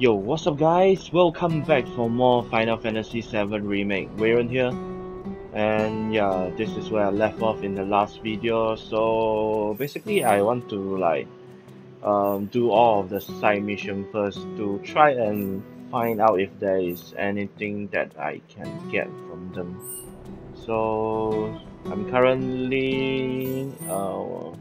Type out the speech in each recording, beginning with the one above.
Yo, what's up guys? Welcome back for more Final Fantasy VII Remake. Weiren here. And yeah, this is where I left off in the last video. So basically I want to like um, do all of the side mission first to try and find out if there is anything that I can get from them. So I'm currently uh,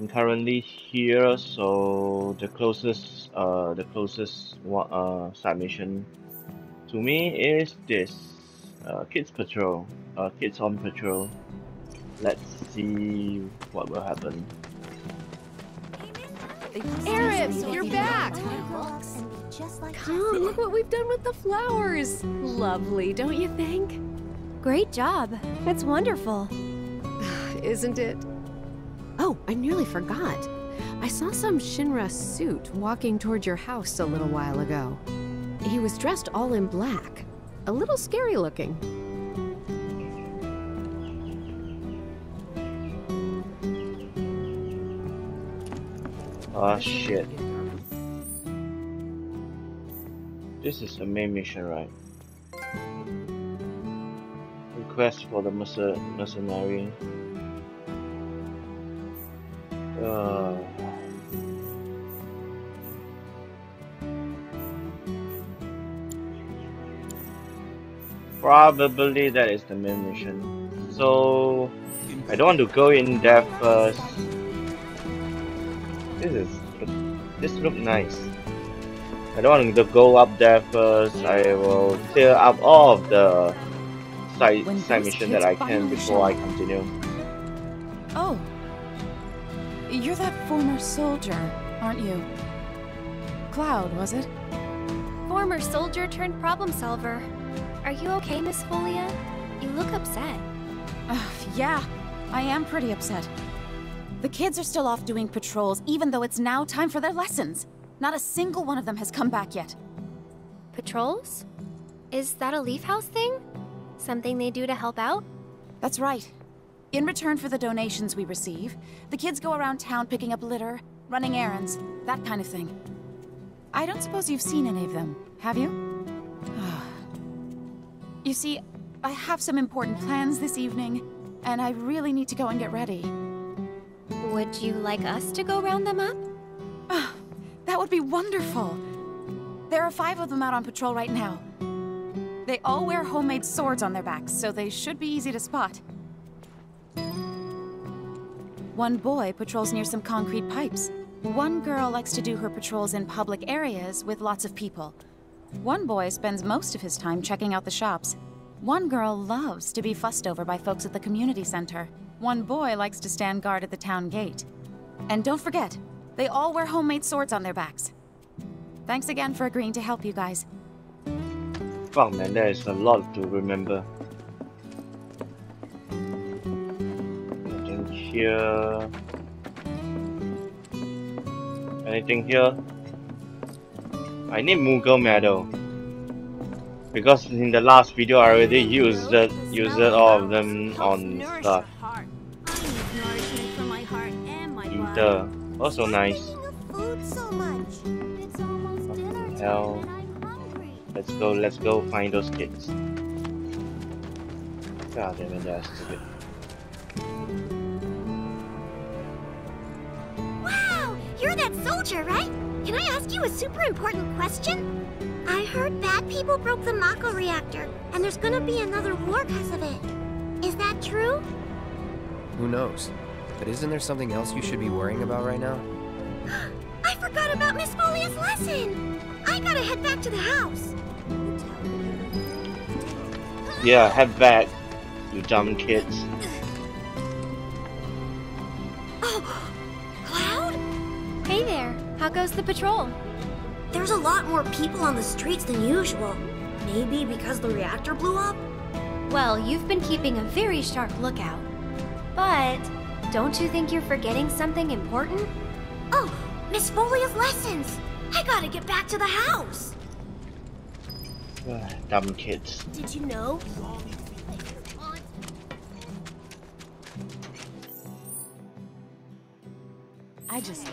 I'm currently here, so the closest uh the closest one uh side mission to me is this uh kids patrol uh kids on patrol. Let's see what will happen. Aerith, you're back! Come, look what we've done with the flowers! Lovely, don't you think? Great job. It's wonderful. Isn't it? Oh, I nearly forgot. I saw some Shinra suit walking toward your house a little while ago. He was dressed all in black. A little scary looking. Ah shit. This is the main mission, right? Request for the merc mercenary. Uh, probably that is the main mission. So I don't want to go in there first. This is this look nice. I don't want to go up there first. I will clear up all of the side side mission that I can before I continue. Oh, you're that former soldier, aren't you? Cloud, was it? Former soldier turned problem solver. Are you okay, Miss Folia? You look upset. Uh, yeah, I am pretty upset. The kids are still off doing patrols, even though it's now time for their lessons. Not a single one of them has come back yet. Patrols? Is that a Leaf House thing? Something they do to help out? That's right. In return for the donations we receive, the kids go around town picking up litter, running errands, that kind of thing. I don't suppose you've seen any of them, have you? you see, I have some important plans this evening, and I really need to go and get ready. Would you like us to go round them up? Oh, that would be wonderful. There are five of them out on patrol right now. They all wear homemade swords on their backs, so they should be easy to spot. One boy patrols near some concrete pipes. One girl likes to do her patrols in public areas with lots of people. One boy spends most of his time checking out the shops. One girl loves to be fussed over by folks at the community center. One boy likes to stand guard at the town gate. And don't forget, they all wear homemade swords on their backs. Thanks again for agreeing to help you guys. Fuck man, there is a lot to remember. Here? Anything here? I need Moogle medal. Because in the last video I already used it, used it all of them on stuff. Ether. Also nice. Hell. Let's go, let's go find those kids. God damn it, that's stupid. Soldier, right? Can I ask you a super important question? I heard bad people broke the Mako reactor, and there's gonna be another war because of it. Is that true? Who knows? But isn't there something else you should be worrying about right now? I forgot about Miss Folia's lesson! I gotta head back to the house. Yeah, head back, you dumb kids. There, how goes the patrol? There's a lot more people on the streets than usual. Maybe because the reactor blew up? Well, you've been keeping a very sharp lookout. But, don't you think you're forgetting something important? Oh, Miss Folia's lessons! I gotta get back to the house! dumb kids. Did you know? I just...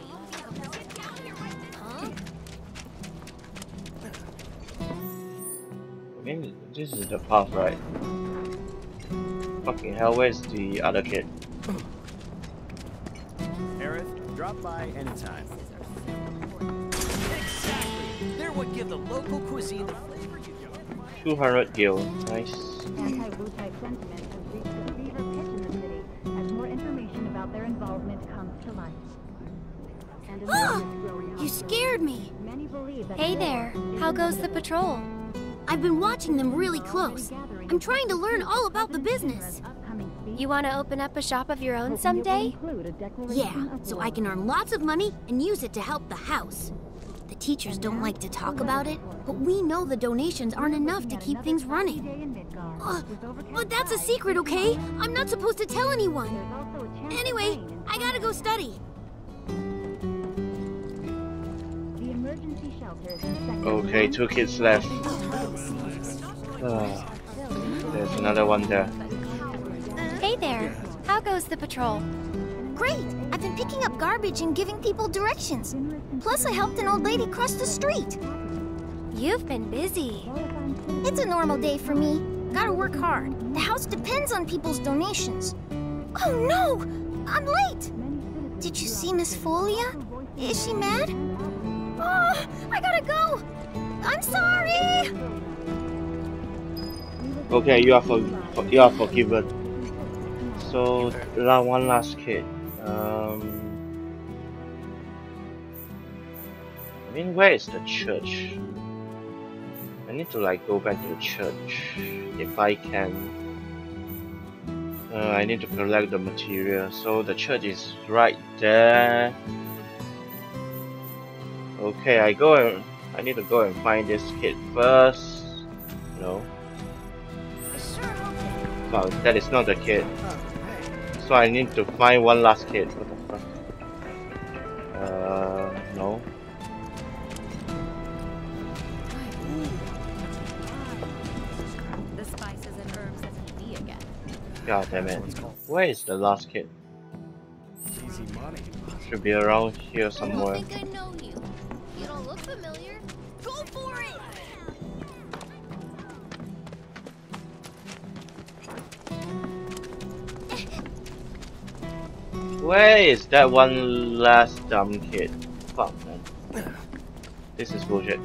mean, this is the path, right? Fucking hell, where's the other kid? Aerith, drop by anytime. Exactly! They're what give the local cuisine the flavor you don't. 200 gil. Nice. Anti-Wu-Tai sentiment has reached a fever pitch in the city as more information about their involvement comes to light. And an ah! growing You scared me. Many believe that Hey there, how goes the answer. patrol? I've been watching them really close. I'm trying to learn all about the business. You want to open up a shop of your own someday? Yeah, so I can earn lots of money and use it to help the house. The teachers don't like to talk about it, but we know the donations aren't enough to keep things running. Uh, but that's a secret, okay? I'm not supposed to tell anyone. Anyway, I gotta go study. The emergency shelters in sector Okay, one two kids left. Ah, there's another one there. Hey there, how goes the patrol? Great! I've been picking up garbage and giving people directions. Plus, I helped an old lady cross the street. You've been busy. It's a normal day for me. Gotta work hard. The house depends on people's donations. Oh no! I'm late! Did you see Miss Folia? Is she mad? Oh, I gotta go! I'm sorry! Okay, you are for, for you are forgiven. So one last kid. Um, I mean, where is the church? I need to like go back to the church if I can. Uh, I need to collect the material. So the church is right there. Okay, I go and I need to go and find this kid first. No. Wow, that is not the kid. So I need to find one last kid. What the fuck? Uh, no. The spices and herbs STD again. God damn it. Where is the last kid? Easy money. Should be around here I don't somewhere. think I know you. You don't look familiar. Where is that one last dumb kid? Fuck man. This is bullshit.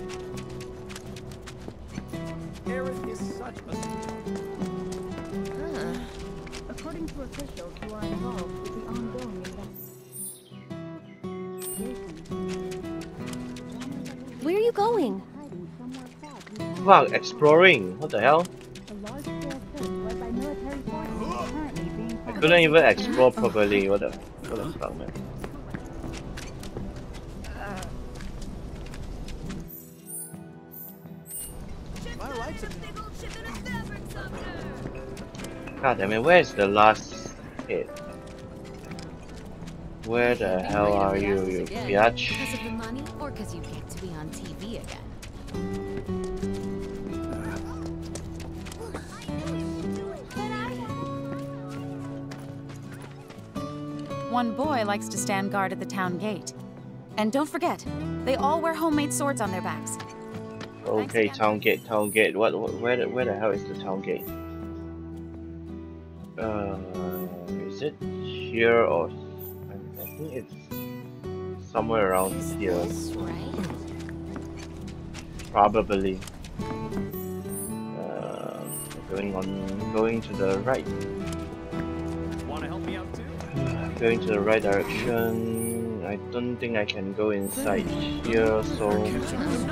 Aerith is such a ah, According to officials who are involved with the ongoing investigation, Where are you going? hiding somewhere far deep. Fuck, exploring. What the hell? Couldn't even explore properly. What the, what the fuck, man? My life's a God damn it, where is the last kid? Where the hell are you, you biatch? Because of the money or because you get to be on TV again? One boy likes to stand guard at the town gate. And don't forget, they all wear homemade swords on their backs. Okay, town gate, town gate. What, what where the where the hell is the town gate? Uh, is it here or? I, I think it's somewhere around here. right? Probably. Uh, going on, going to the right. Want to help me out too? Going to the right direction. I don't think I can go inside here, so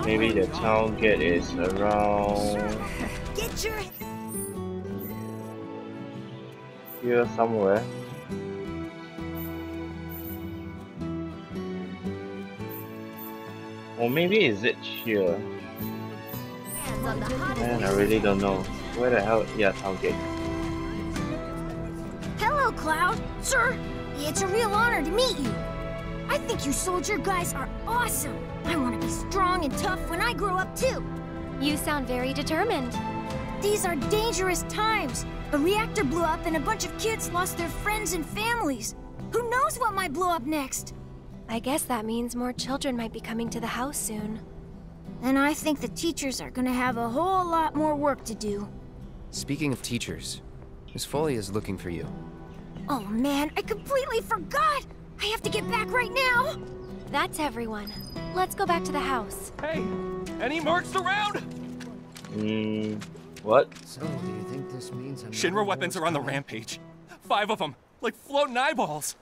maybe the town gate is around here somewhere. Or maybe is it here? Man, I really don't know. Where the hell? Yeah, town gate. Hello, Cloud. Sir, it's a real honor to meet you. I think you soldier guys are awesome. I want to be strong and tough when I grow up too. You sound very determined. These are dangerous times. A reactor blew up and a bunch of kids lost their friends and families. Who knows what might blow up next? I guess that means more children might be coming to the house soon. And I think the teachers are gonna have a whole lot more work to do. Speaking of teachers, Miss Folia is looking for you. Oh man, I completely forgot! I have to get back right now! That's everyone. Let's go back to the house. Hey, any mercs around? Hmm. What? So, do you think this means another Shinra weapons are on the rampage. Five of them, like floating eyeballs.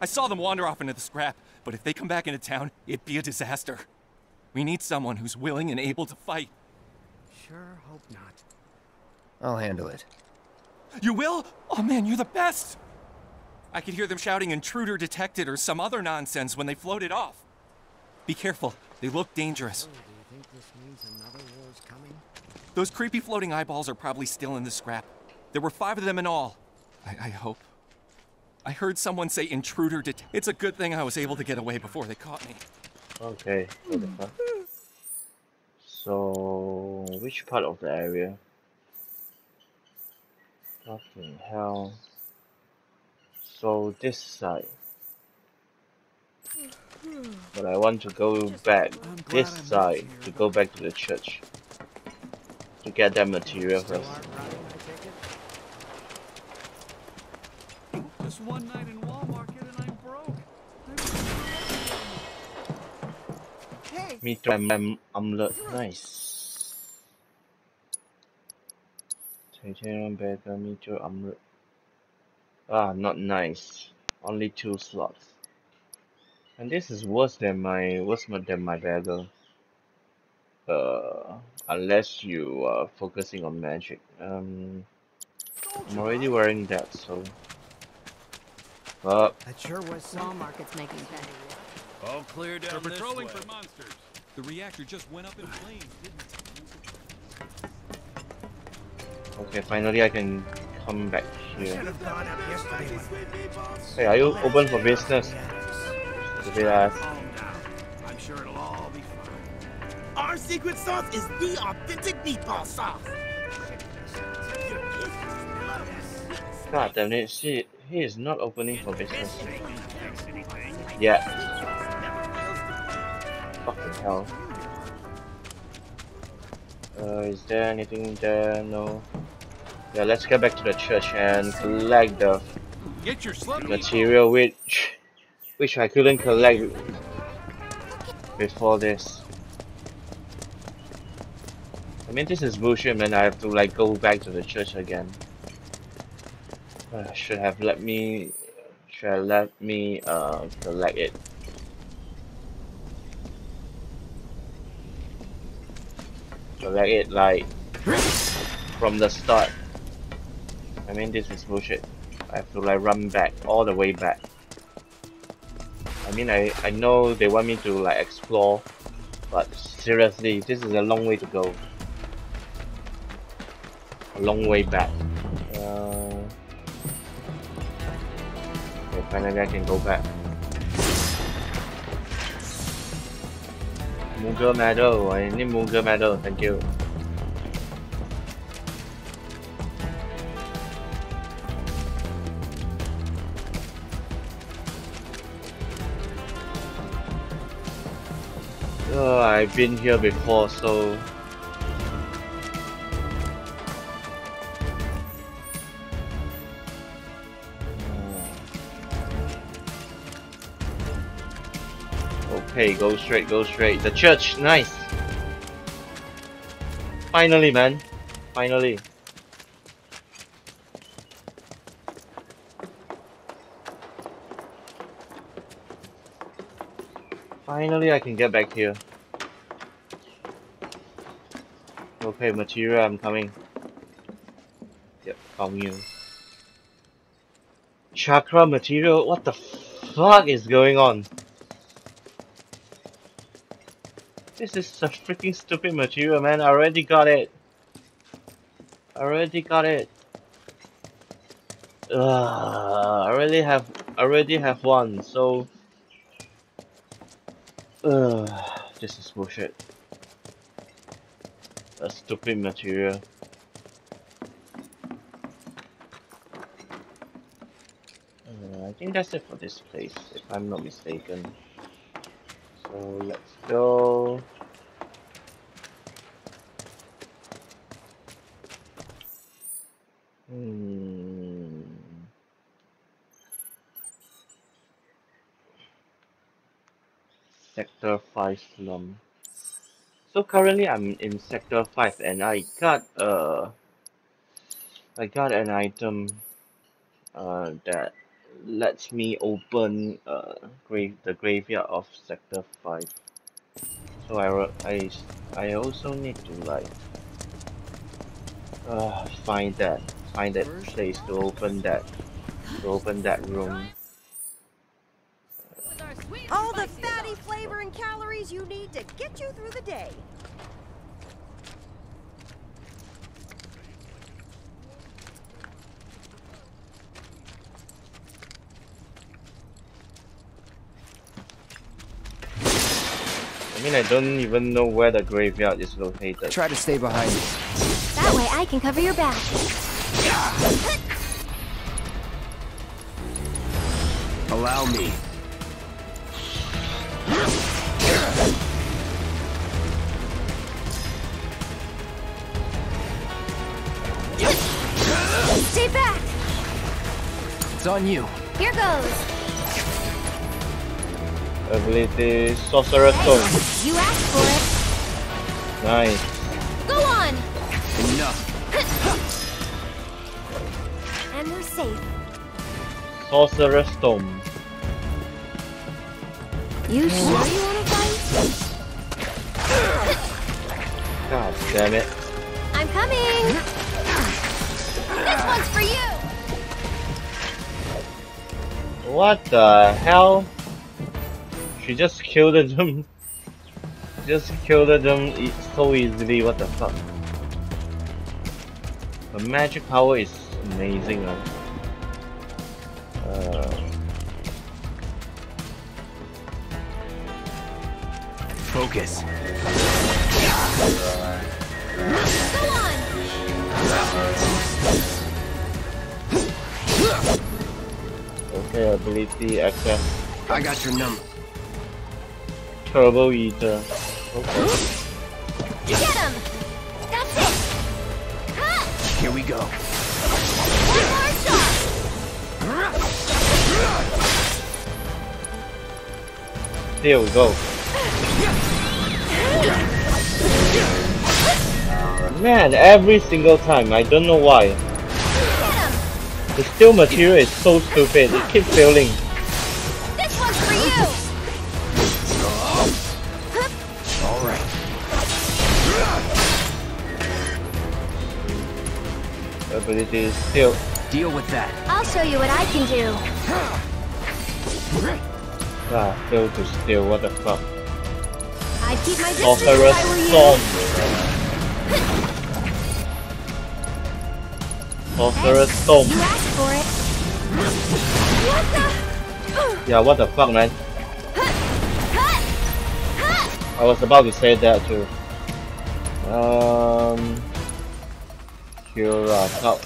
I saw them wander off into the scrap, but if they come back into town, it'd be a disaster. We need someone who's willing and able to fight. Sure hope not. I'll handle it. You will? Oh man, you're the best! I could hear them shouting intruder detected or some other nonsense when they floated off. Be careful, they look dangerous. So, do you think this means another war's coming? Those creepy floating eyeballs are probably still in the scrap. There were five of them in all. I, I hope. I heard someone say intruder det- It's a good thing I was able to get away before they caught me. Okay. What the fuck? So, which part of the area? Fucking hell. So, this side. But I want to go back this side to go back to the church. To get that material Still first. aren't running, I take it? Just one night in Wall Market and I'm broke. Hey, Me too. I'm, I'm omelette. Nice. Titanium bangle, me too. Omelette. Ah, not nice. Only two slots. And this is worse than my worse than my burger. Uh, unless you are focusing on magic. Um, I'm already wearing that, so. Fuck. That sure was something. Market's making pennies. all clear down They're this patrolling way. for monsters. The reactor just went up in flames, didn't it? Okay, finally I can come back here. Should have gone up yesterday. Hey, are you open for business? Stupid ass. Calm down. I'm sure it'll all be fine. Our secret sauce is the authentic meatball sauce. God damn it, she, he is not opening for business. Yeah. Fucking hell. Uh, is there anything there? No. Yeah, let's get back to the church and collect the material which which I couldn't collect before this. I mean this is bullshit man, I have to like go back to the church again. Uh, should have let me should have let me uh collect it. Collect it like from the start. I mean this is bullshit. I have to like run back all the way back. I mean I, I know they want me to like explore but seriously this is a long way to go. A long way back. Uh, okay, finally I can go back. Moogle medal, I need Moogle medal, thank you. Uh, I've been here before, so Okay, go straight, go straight. The church, nice. Finally, man. Finally. Finally, I can get back here. Okay, material, I'm coming. Yep, found you. Chakra material? What the fuck is going on? This is a freaking stupid material, man. I already got it. I already got it. Ugh, I already have I already have one, so just this is bullshit. A stupid material. Uh, I think that's it for this place, if I'm not mistaken. So let's go. Hmm. Sector 5 slum. So currently I'm in Sector 5 and I got uh I got an item uh that lets me open uh grave the graveyard of Sector 5. So I I I also need to like uh find that find that place to open that to open that room. All the fatty flavor and calories you need to get you through the day. I mean I don't even know where the graveyard is located. Try to stay behind me. That way I can cover your back. Allow me. It's on you. Here goes! Ability Sorcerous Storm. You asked for it. Nice. Go on! Enough. And we're safe. Sorcerous Storm. You sure you wanna fight? God damn it. I'm coming! This one's for you! What the hell? She just killed them. just killed them so easily, what the fuck? The magic power is amazing. Uh, Focus. Okay, ability access. I got your number. Turbo Ether. Okay. Get him! That's it! Ha! Here we go. One more shot! Here we go. Man, every single time, I don't know why. The steal material is so stupid, it keeps failing. This one's for you! All right. Ability steal. Deal with that. I'll show you what I can do. Ah, fail to steal, what the fuck. I'd keep my distance if I were you. Storm. Sorcerous Storm. For it. What the? Yeah, what the fuck, man? I was about to say that too. Um, Kira, top.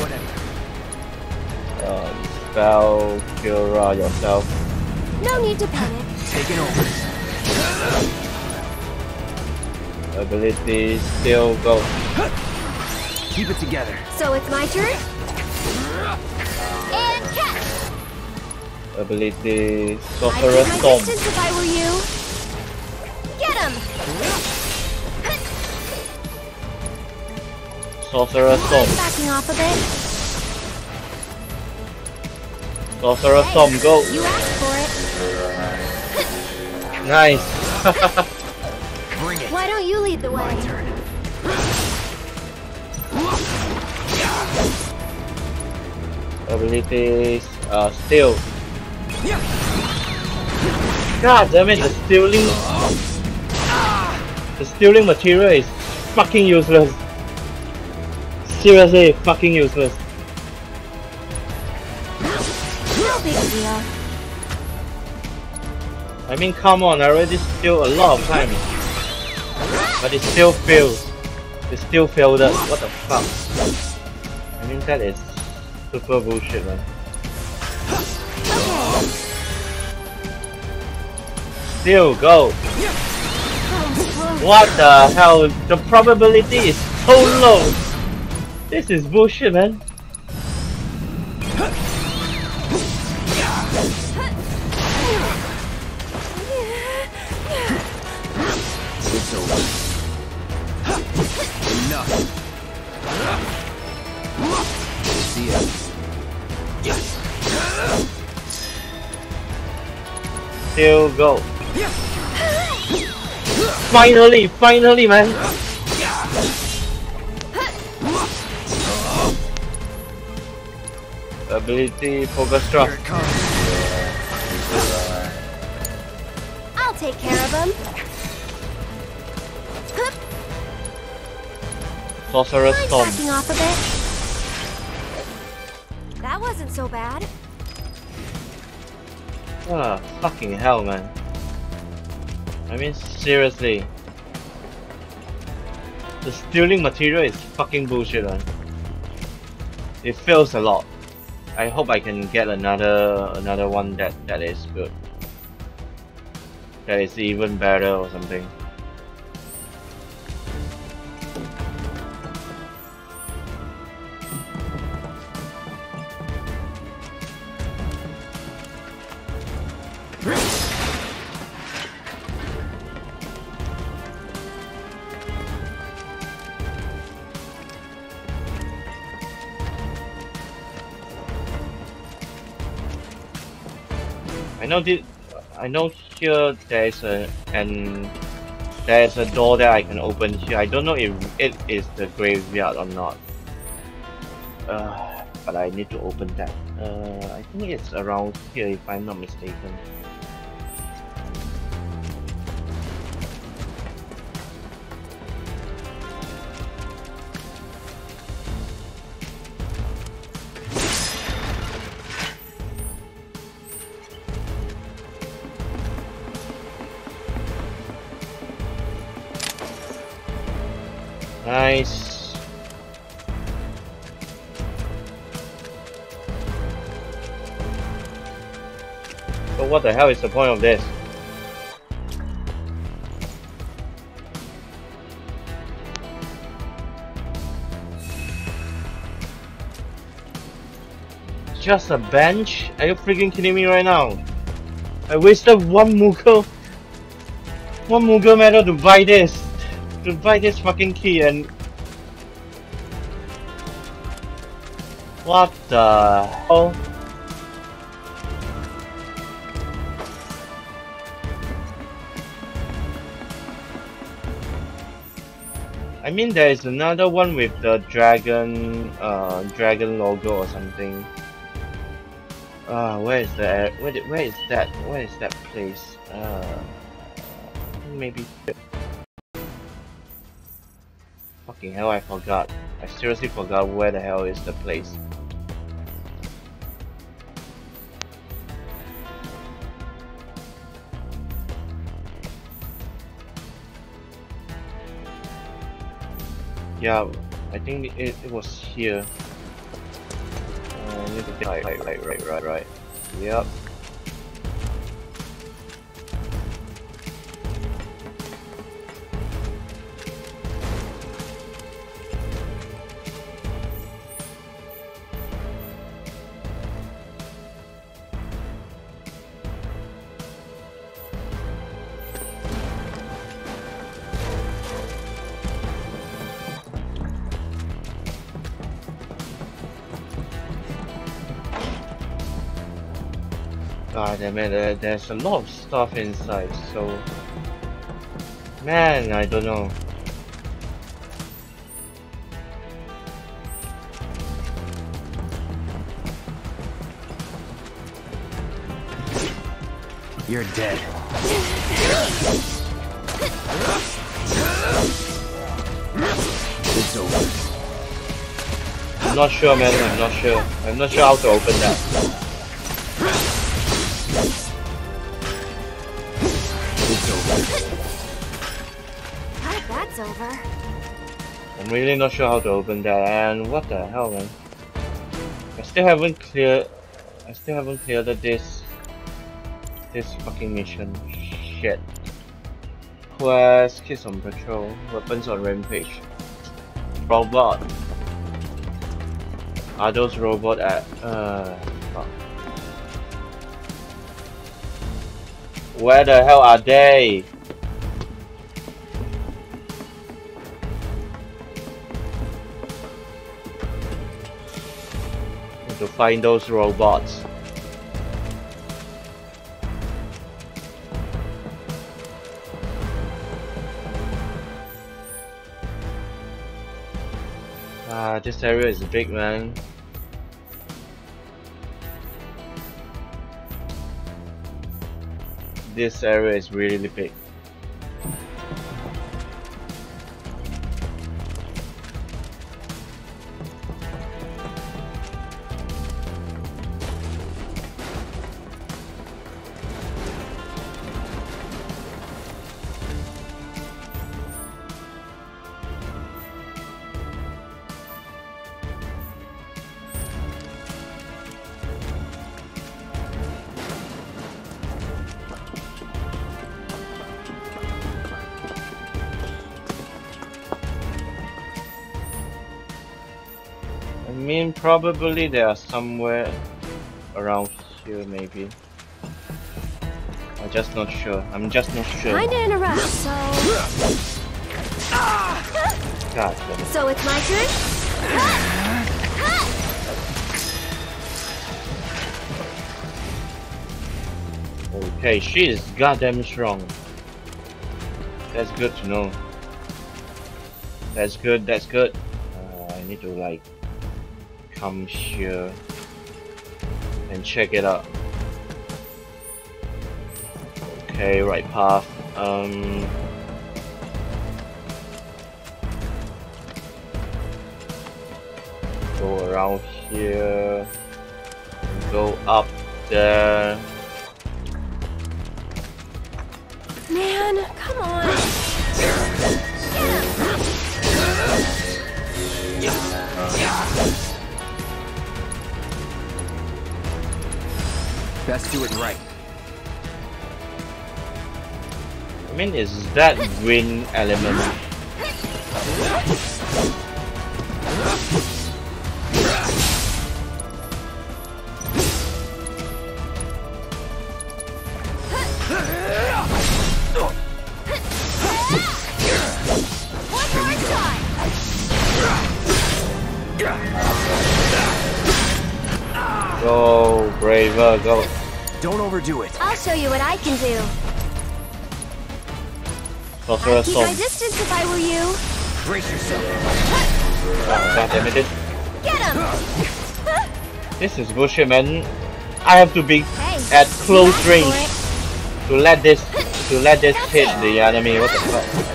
Whatever. Um, spell Kira yourself. No need to panic. Taking over. Ability still go. Keep it together. So it's my turn? And catch! Ability I'd Sorcerer keep my Storm. distance if I were you. Get him! Sorcerous Storm. Backing off a bit. Sorcerous Storm, go. You asked for it. Nice. lead the way? Abilities, uh, steal. God damn it, the stealing... The stealing material is fucking useless. Seriously, fucking useless. I mean, come on, I already steal a lot of times. But it still fails. It still failed us. What the fuck? I mean, that is super bullshit, man. Still, go! What the hell? The probability is so low! This is bullshit, man. Still go. Finally, finally, man. Ability focus drop. I'll take care of him. Sorcerer's I'm Storm. off a bit. That wasn't so bad. Ah, fucking hell, man. I mean, seriously. The stealing material is fucking bullshit, man. It fails a lot. I hope I can get another another one that that is good. That is even better or something. Know this. I know here there's a and there's a door that I can open here. I don't know if it is the graveyard or not. Uh, but I need to open that. Uh, I think it's around here if I'm not mistaken. Nice. So what the hell is the point of this? Just a bench? Are you freaking kidding me right now? I wasted one Moogle, one Moogle medal to buy this, to buy this fucking key and What the hell? I mean there is another one with the dragon uh dragon logo or something. Uh where is that where where is that where is that place? Uh maybe Fucking hell I forgot. I seriously forgot where the hell is the place. Yeah, I think it, it was here. Uh, right, right, right, right, right. Yep. Damn it, there, there's a lot of stuff inside, so... Man, I don't know. You're dead. It's over. I'm not sure man, I'm not sure. I'm not sure how to open that. Really not sure how to open that and what the hell man. I still haven't cleared I still haven't cleared this this fucking mission. Shit. Quest, kids on patrol, weapons on rampage. Robot. Are those robot at uh fuck. Where the hell are they? Find those robots. Ah, this area is big, man. This area is really big. Probably they are somewhere around here, maybe. I'm just not sure. I'm just not sure. Kinda in a rush, so. God it. So it's my turn? Okay, she is goddamn strong. That's good to know. That's good, that's good. Uh, I need to like come here and check it out. Okay, right path. Um go around here go up there Best do it right. I mean, is that wind element? Sorcerer I'd keep my Storm. distance if I were you. Brace yourself. Oh, God damn it. Get him! This is bullshit, man. I have to be Hey, at close range to let this to let this hit the enemy. What the fuck?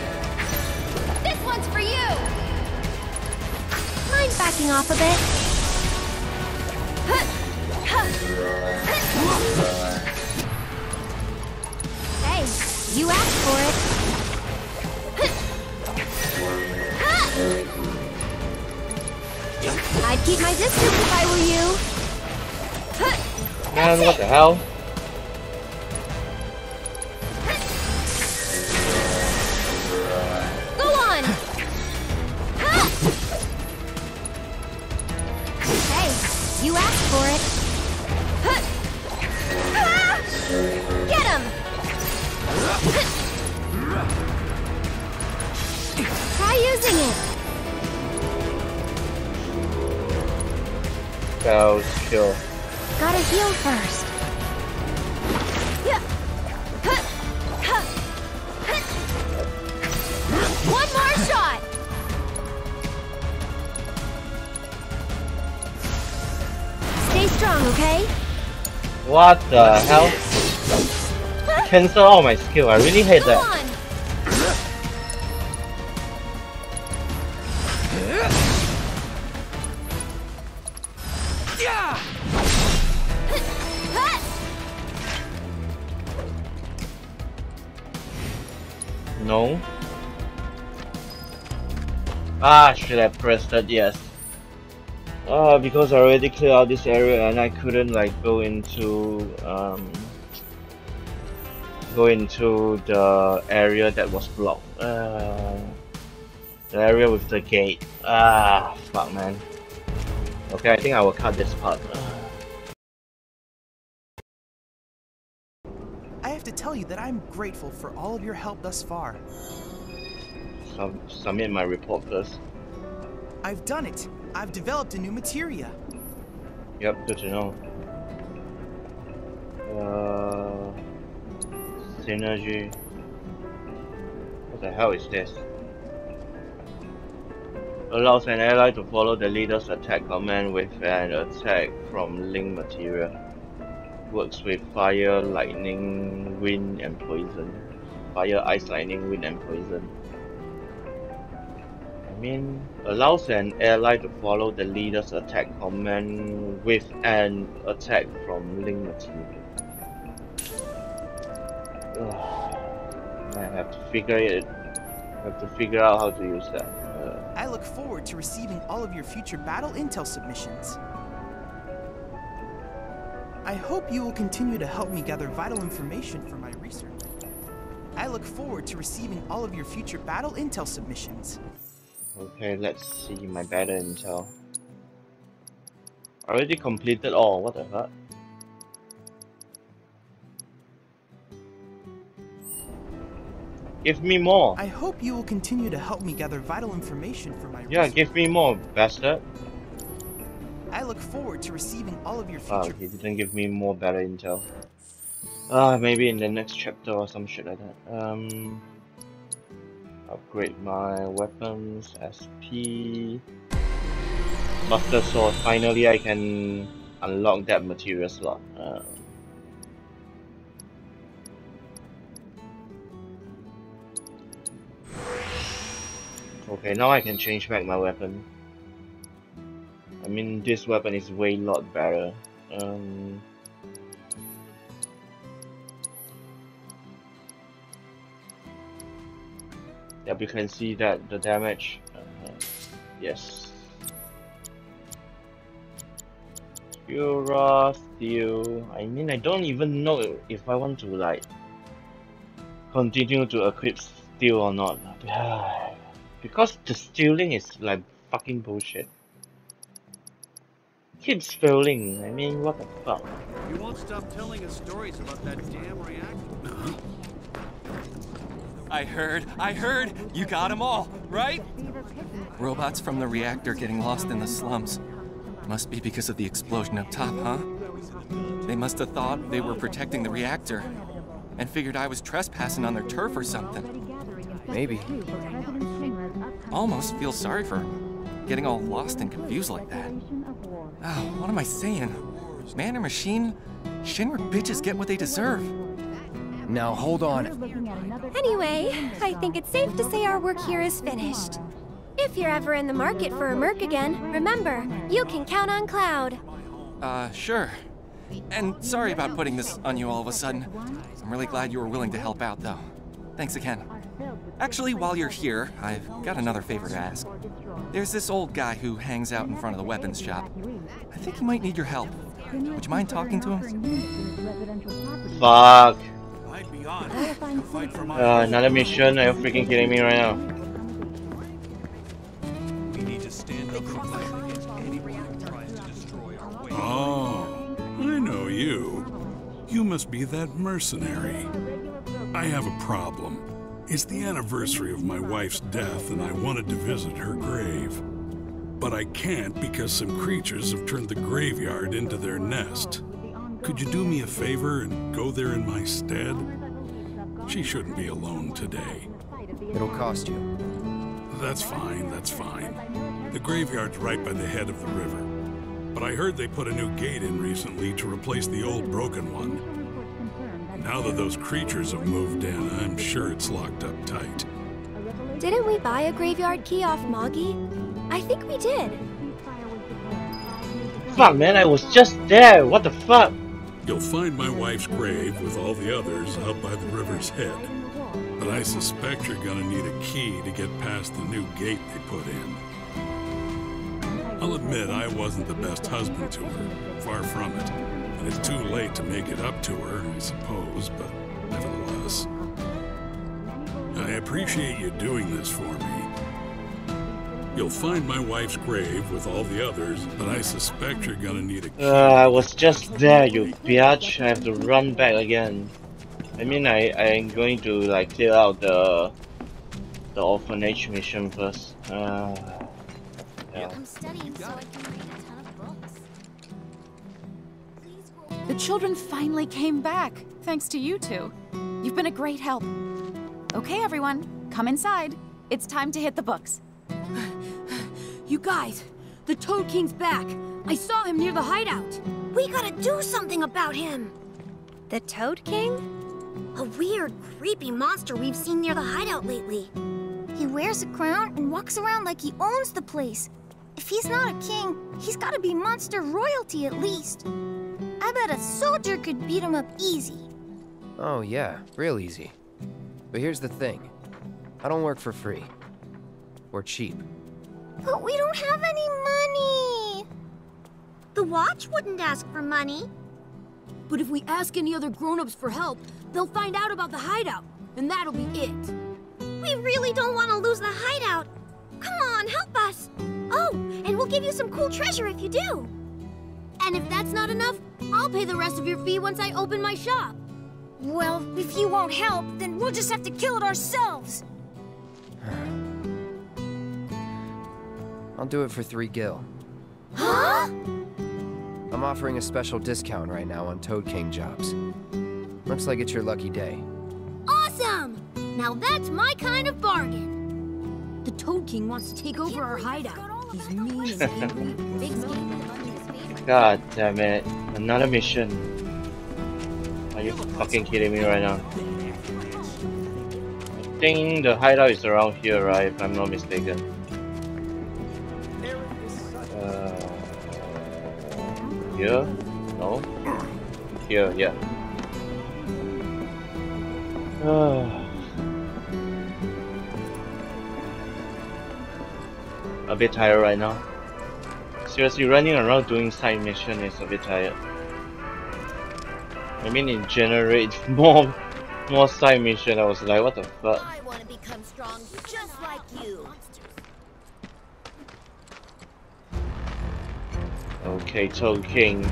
Man, what the hell? The hell? Cancel all my skill. I really hate that. No. Ah, should have pressed that yes. Uh, because I already cleared out this area and I couldn't like go into um go into the area that was blocked. Uh, the area with the gate. Ah, fuck man. Okay, I think I will cut this part. I have to tell you that I'm grateful for all of your help thus far. Sub submit my report first. I've done it. I've developed a new materia. Yep, good to know. Uh, synergy. What the hell is this? Allows an ally to follow the leader's attack command with an attack from link material. Works with fire, lightning, wind, and poison. Fire, ice, lightning, wind, and poison. I mean, allows an ally to follow the leader's attack command with an attack from link material. I have to figure it. Have to figure out how to use that. Uh, I look forward to receiving all of your future battle intel submissions. I hope you will continue to help me gather vital information for my research. I look forward to receiving all of your future battle intel submissions. Okay, let's see my battle intel. Already completed all. What the fuck? Give me more. I hope you will continue to help me gather vital information for my Yeah, research. give me more, bastard. I look forward to receiving all of your Oh, he didn't give me more better intel. Ah, maybe in the next chapter or some shit like that. Um, upgrade my weapons, SP, Buster Sword. Finally, I can unlock that material slot. Uh, okay, now I can change back my weapon. I mean, this weapon is way lot better. Um, Yep, you can see that the damage. Uh, yes. Pura steel. I mean, I don't even know if I want to like continue to equip steel or not. because the stealing is like fucking bullshit. Keeps failing. I mean, what the fuck? You won't stop telling us stories about that damn reactor. I heard, I heard! You got them all, right? Robots from the reactor getting lost in the slums. Must be because of the explosion up top, huh? They must have thought they were protecting the reactor and figured I was trespassing on their turf or something. Maybe. Almost feel sorry for getting all lost and confused like that. Oh, what am I saying? Man or machine? Shinra bitches get what they deserve. Now hold on. Anyway, I think it's safe to say our work here is finished. If you're ever in the market for a Merc again, remember, you can count on Cloud. Uh, sure. And sorry about putting this on you all of a sudden. I'm really glad you were willing to help out, though. Thanks again. Actually, while you're here, I've got another favor to ask. There's this old guy who hangs out in front of the weapons shop. I think he might need your help. Would you mind talking to him? Fuck. Uh, another mission? Are you freaking kidding me right now? Oh, I know you. You must be that mercenary. I have a problem. It's the anniversary of my wife's death, and I wanted to visit her grave. But I can't because some creatures have turned the graveyard into their nest. Could you do me a favor and go there in my stead? She shouldn't be alone today. It'll cost you. That's fine, that's fine. The graveyard's right by the head of the river. But I heard they put a new gate in recently to replace the old broken one. Now that those creatures have moved in, I'm sure it's locked up tight. Didn't we buy a graveyard key off Moggy? I think we did. Fuck, man, I was just there. What the fuck? You'll find my wife's grave with all the others out by the river's head. But I suspect you're gonna need a key to get past the new gate they put in. I'll admit I wasn't the best husband to her, far from it. And it's too late to make it up to her, I suppose, but nevertheless. I appreciate you doing this for me. You'll find my wife's grave with all the others, but I suspect you're gonna need a Uh, I was just there, you bitch. I have to run back again. I mean, I I'm going to like clear out the the orphanage mission first. Uh, yeah. I'm studying so I can read a ton of books. The children finally came back, thanks to you two. You've been a great help. Okay, everyone, come inside. It's time to hit the books. You guys, the Toad King's back. I saw him near the hideout. We gotta do something about him. The Toad King? A weird, creepy monster we've seen near the hideout lately. He wears a crown and walks around like he owns the place. If he's not a king, he's gotta be monster royalty at least. I bet a soldier could beat him up easy. Oh, yeah, real easy. But here's the thing I don't work for free. Or cheap. But we don't have any money. The watch wouldn't ask for money. But if we ask any other grown-ups for help, they'll find out about the hideout, and that'll be it. We really don't want to lose the hideout. Come on, help us. Oh, and we'll give you some cool treasure if you do. And if that's not enough, I'll pay the rest of your fee once I open my shop. Well, if you won't help, then we'll just have to kill it ourselves. I'll do it for three gil. Huh? I'm offering a special discount right now on Toad King jobs. Looks like it's your lucky day. Awesome! Now that's my kind of bargain. The Toad King wants to take over our hideout. He's mean and angry. God damn it. Another mission. Are you fucking kidding me right now? I think the hideout is around here, right? If I'm not mistaken. Here? No? Here, yeah. a bit tired right now. Seriously, running around doing side mission is a bit tired. I mean, it generates more, more side mission. I was like, what the fuck? I want to become strong just like you. Okay, Toad King.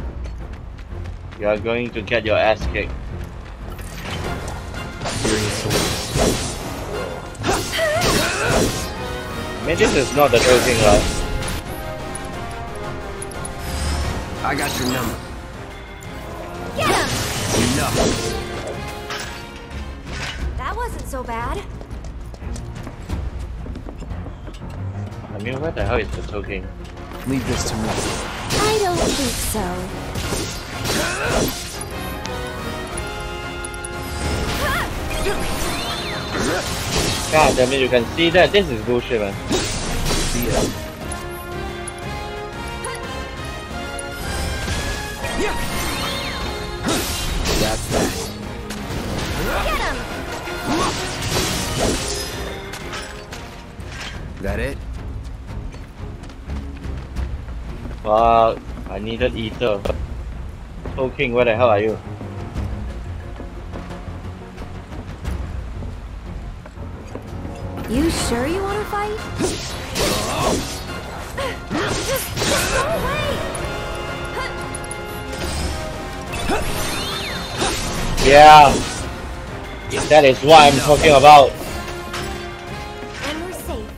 You are going to get your ass kicked. I mean, this is not the Toad King, right? I got your number. Get him! Enough. That wasn't so bad. I mean, where the hell is the Toad King? Leave this to me. I don't think so. God damn it, you can see that. This is bullshit, man. See ya. That's that. Get him! That it? Fuck, I needed ether. Toad King, where the hell are you? You sure you want to fight? Just, just go away! Yeah! That is what I'm talking about. And we're safe.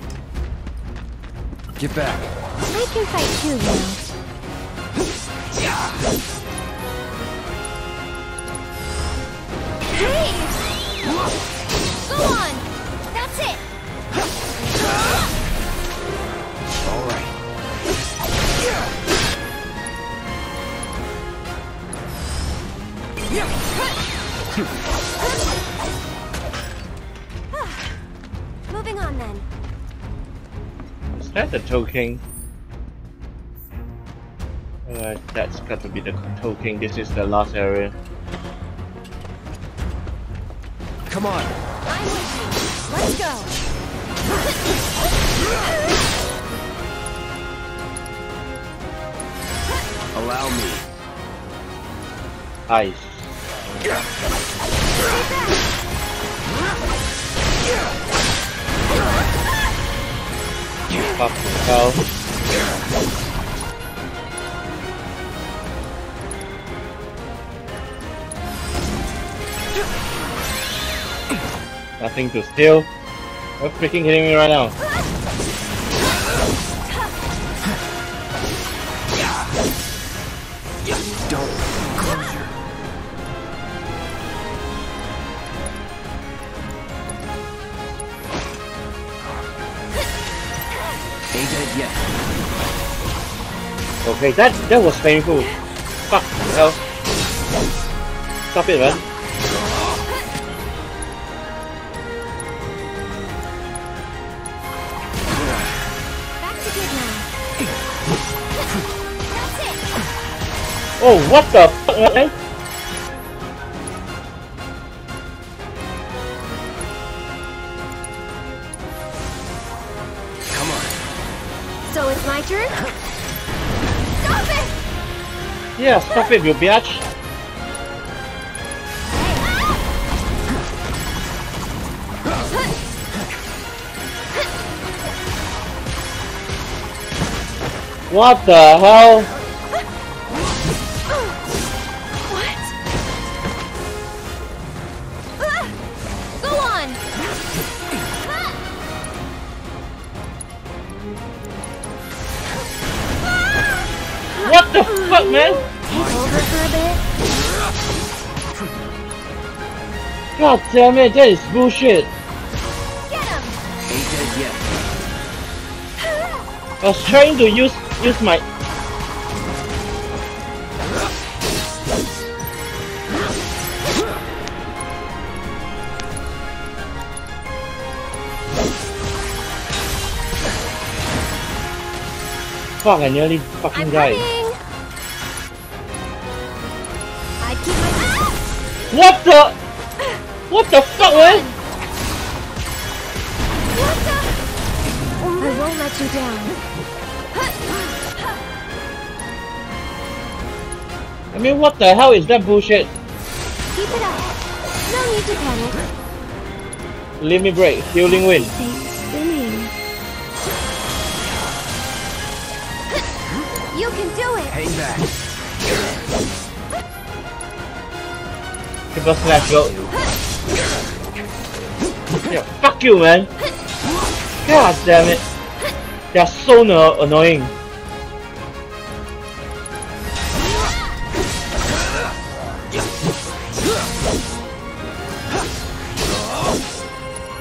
Get back. I can fight too, you King? Uh, that's got to be the Toad King. This is the last area. Come on. I'm with you. Let's go. Allow me. Ice. Fuck hell. Nothing to steal. You're freaking kidding me right now. Okay, that that was painful. Fuck hell. Stop it, man. Back to good now. That's it. Oh, what the fuck, man? Come on. So it's my turn? Yeah, stop it, you bitch. What the hell? Damn it, that is bullshit. Get him! Ain't dead yet. I was trying to use use my Fuck, I nearly fucking I'm died. coming! I keep my... What the? What the fuck, man? What the? I won't let you down. I mean, what the hell is that bullshit? Keep it up. No need to panic. Leave me break. Healing wind. Spinning. You can do it! Hang back. Triple slash go. Yeah, fuck you, man. God damn it. They're so no annoying.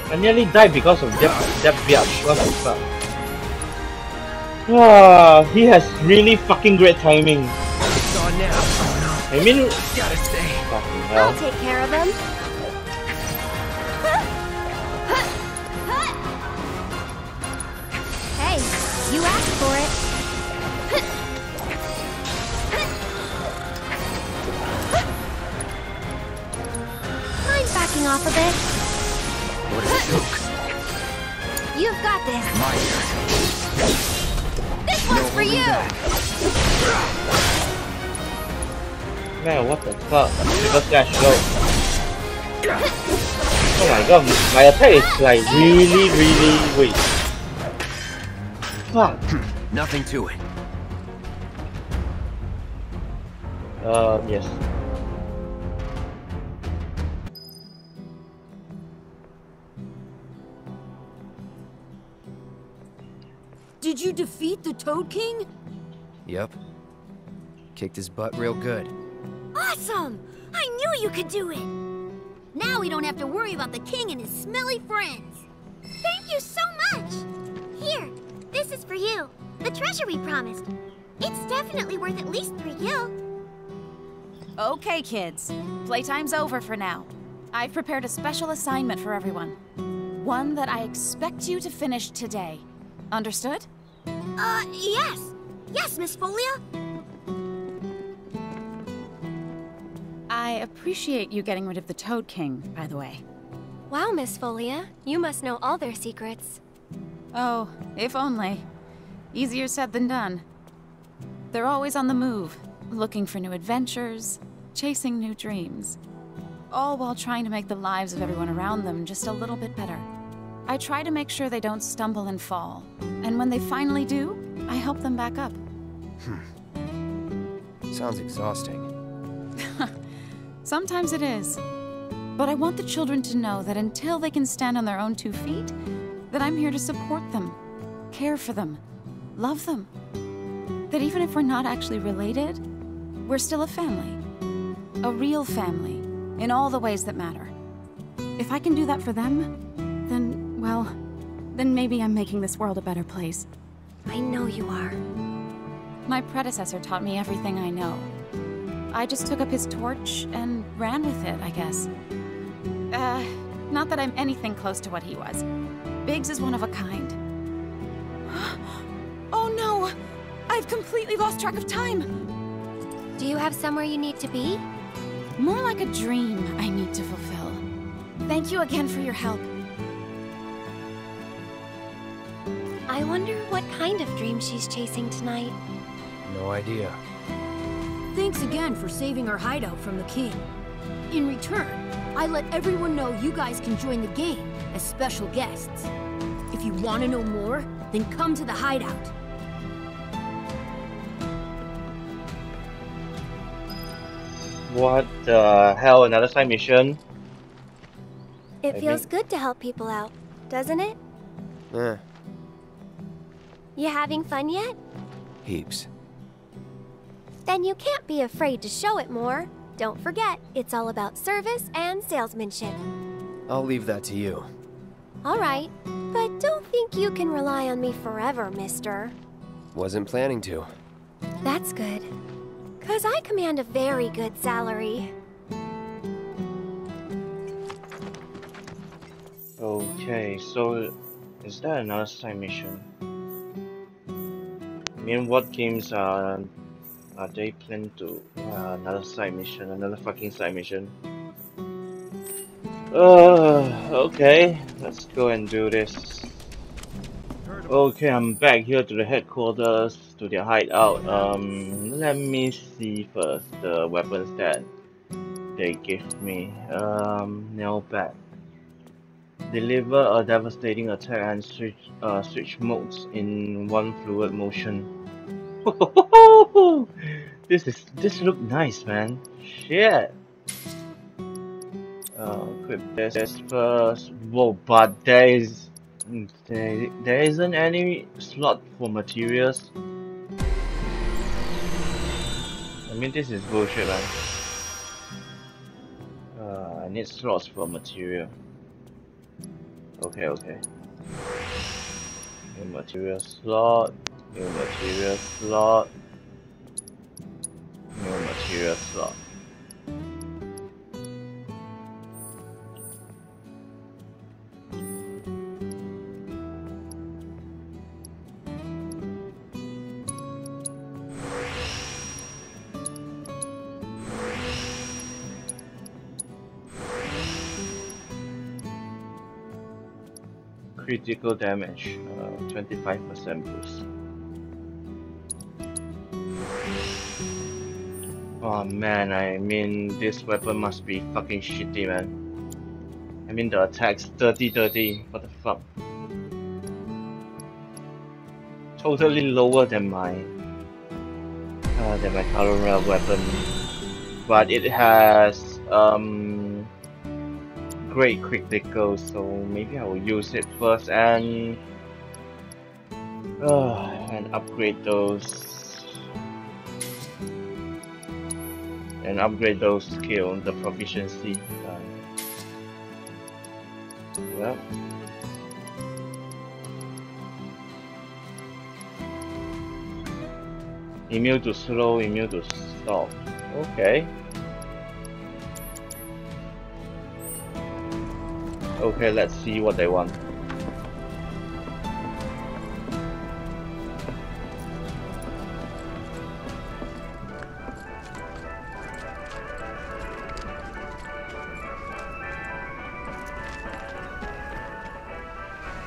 I nearly died because of that, that bitch. What the fuck? Ah, he has really fucking great timing. It's on now. I mean, Gotta stay. fucking I'll take care of him. This. My turn. This one's for you. Man, what the fuck? Triple slash go. Oh my god, my attack is like really, really weak. Fuck. Nothing to it. Uh, yes. You defeat the Toad King? Yep. Kicked his butt real good. Awesome! I knew you could do it! Now we don't have to worry about the king and his smelly friends. Thank you so much! Here, this is for you. The treasure we promised. It's definitely worth at least three gil. Okay, kids. Playtime's over for now. I've prepared a special assignment for everyone. One that I expect you to finish today. Understood? Uh, yes. Yes, Miss Folia. I appreciate you getting rid of the Toad King, by the way. Wow, Miss Folia, you must know all their secrets. Oh, if only. Easier said than done. They're always on the move, looking for new adventures, chasing new dreams. All while trying to make the lives of everyone around them just a little bit better. I try to make sure they don't stumble and fall, and when they finally do, I help them back up. Hmm. Sounds exhausting. Sometimes it is. But I want the children to know that until they can stand on their own two feet, that I'm here to support them, care for them, love them. That even if we're not actually related, we're still a family. A real family, in all the ways that matter. If I can do that for them, then, well, then maybe I'm making this world a better place. I know you are. My predecessor taught me everything I know. I just took up his torch and ran with it, I guess. Uh, not that I'm anything close to what he was. Biggs is one of a kind. oh no! I've completely lost track of time! Do you have somewhere you need to be? More like a dream I need to fulfill. Thank you again for your help. I wonder what kind of dream she's chasing tonight. No idea. Thanks again for saving our hideout from the king. In return, I let everyone know you guys can join the game as special guests. If you want to know more, then come to the hideout. What the hell? Another side mission? It I feels mean- good to help people out, doesn't it? Eh, You having fun yet? heaps. Then you can't be afraid to show it more. Don't forget, it's all about service and salesmanship. I'll leave that to you. All right, but don't think you can rely on me forever, mister. Wasn't planning to. That's good. Cause I command a very good salary. Okay, so is that another side mission? Mean, what games are are they planned to uh, another side mission? Another fucking side mission. Uh, okay, let's go and do this. Okay, I'm back here to the headquarters, to their hideout. Um, let me see first the weapons that they give me. Um, nail bat. Deliver a devastating attack and switch uh, switch modes in one fluid motion. this is this look nice, man. Shit. Uh, equip this first. Whoa, but there is there, there isn't any slot for materials. I mean, this is bullshit, man. Uh, I need slots for material. Okay, okay. New material slot, new material slot, new material slot. Critical damage, uh, 25% boost. Oh man, I mean this weapon must be fucking shitty man. I mean the attack's 30-30, what the fuck? Totally lower than my uh, than my current weapon. But it has um great critical, so maybe I will use it first and uh, and upgrade those and upgrade those skill, the proficiency. Uh, yep. Immune to slow, immune to stop. Okay. Okay, let's see what they want.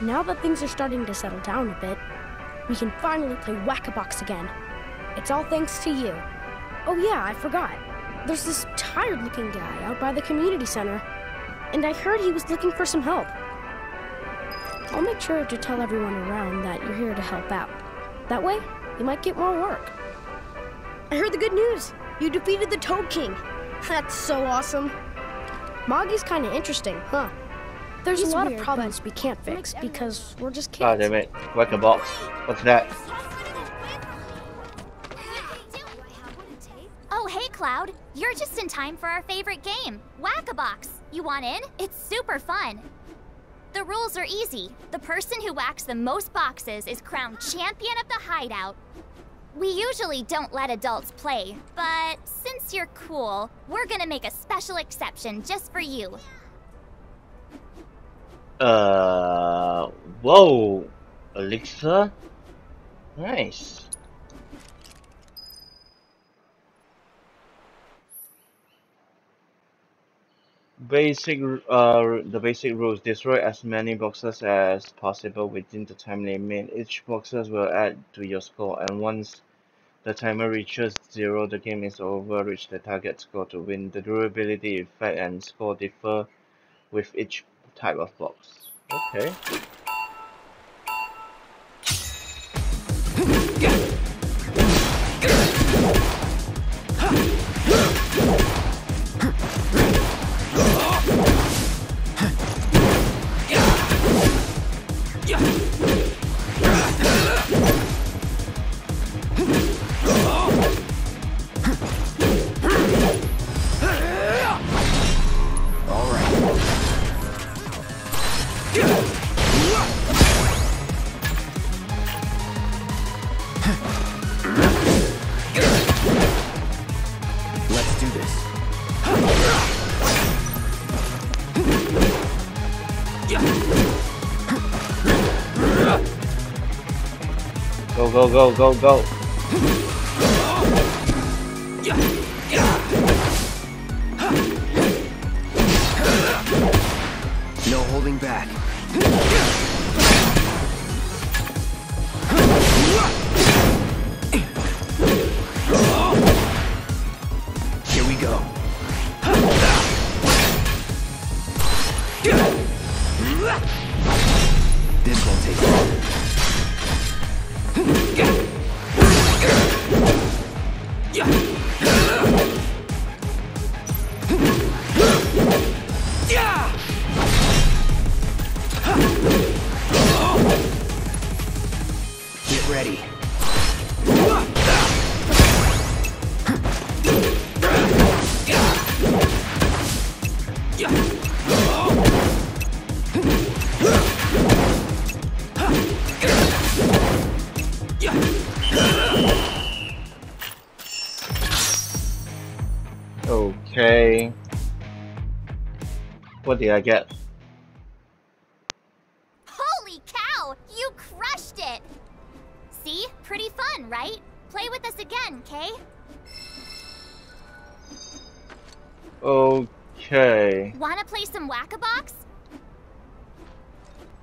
Now that things are starting to settle down a bit, we can finally play Whack-A-Box again. It's all thanks to you. Oh yeah, I forgot. There's this tired-looking guy out by the community center, and I heard he was looking for some help. I'll make sure to tell everyone around that you're here to help out. That way, you might get more work. I heard the good news. You defeated the Toad King. That's so awesome. Moggy's kind of interesting, huh? There's He's a lot weird, of problems we can't fix because we're just oh, kids. God damn it. Whack a box. What's that? Oh, hey, Cloud. You're just in time for our favorite game, Whack-A-Box. You want in? It's super fun. The rules are easy. The person who whacks the most boxes is crowned champion of the hideout. We usually don't let adults play, but since you're cool, we're gonna make a special exception just for you. Uh, whoa, elixir, nice. Basic, uh, the basic rules: destroy as many boxes as possible within the time limit. Each boxes will add to your score, and once the timer reaches zero, the game is over. Reach the target score to win. The durability effect and score differ with each type of box. Okay. Go, go, go, I get? Holy cow! You crushed it! See? Pretty fun, right? Play with us again, Kay? Okay. Wanna play some Whack-A-Box?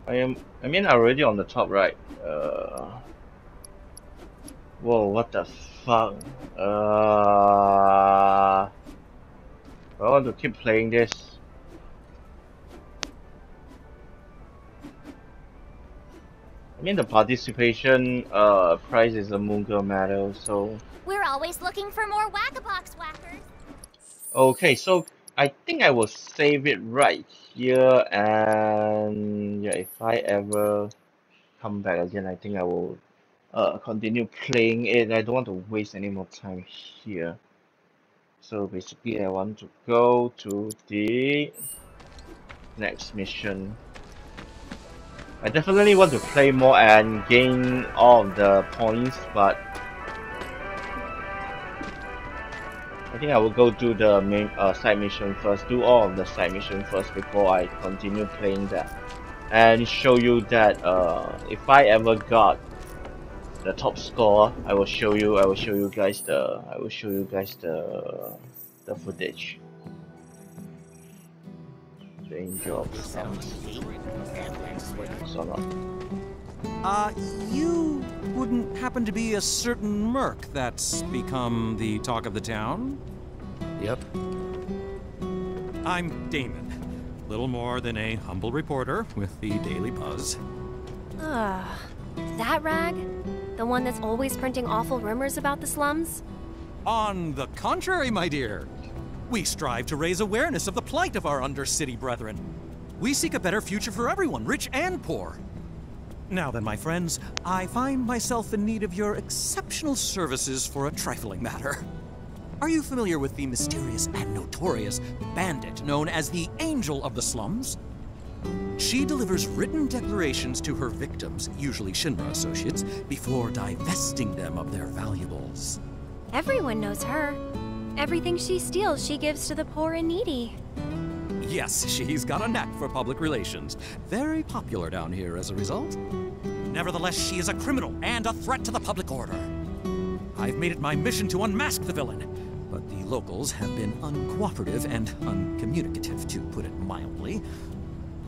I am. I mean, already on the top right. Uh. Whoa! What the fuck? Uh. I want to keep playing this. I mean, the participation uh prize is a Moogle medal, so We're always looking for more Whack-A-Box whackers. Okay, so I think I will save it right here and yeah, if I ever come back again, I think I will uh, continue playing it. I don't want to waste any more time here. So basically I want to go to the next mission. I definitely want to play more and gain all the points, but I think I will go do the main uh, side mission first, do all of the side mission first before I continue playing that. And show you that uh, if I ever got the top score, I will show you I will show you guys the I will show you guys the the footage. The angel of sounds. So not. Uh, you wouldn't happen to be a certain merc that's become the talk of the town? Yep. I'm Damon. Little more than a humble reporter with the Daily Buzz. Ah, that rag? The one that's always printing awful rumors about the slums? On the contrary, my dear. We strive to raise awareness of the plight of our undercity brethren. We seek a better future for everyone, rich and poor. Now then, my friends, I find myself in need of your exceptional services for a trifling matter. Are you familiar with the mysterious and notorious bandit known as the Angel of the Slums? She delivers written declarations to her victims, usually Shinra associates, before divesting them of their valuables. Everyone knows her. Everything she steals, she gives to the poor and needy. Yes, she's got a knack for public relations. Very popular down here as a result. Nevertheless, she is a criminal and a threat to the public order. I've made it my mission to unmask the villain, but the locals have been uncooperative and uncommunicative, to put it mildly.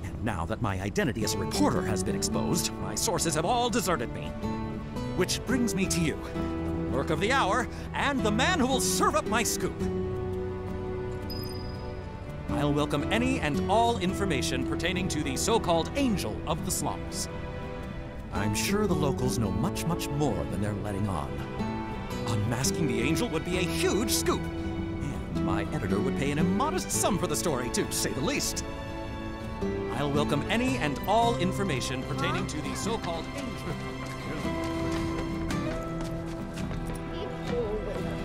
And now that my identity as a reporter has been exposed, my sources have all deserted me. Which brings me to you, Merc of the Hour, and the man who will serve up my scoop. I'll welcome any and all information pertaining to the so-called Angel of the Slums. I'm sure the locals know much, much more than they're letting on. Unmasking the Angel would be a huge scoop, and my editor would pay an immodest sum for the story, to say the least. I'll welcome any and all information pertaining to the so-called Angel.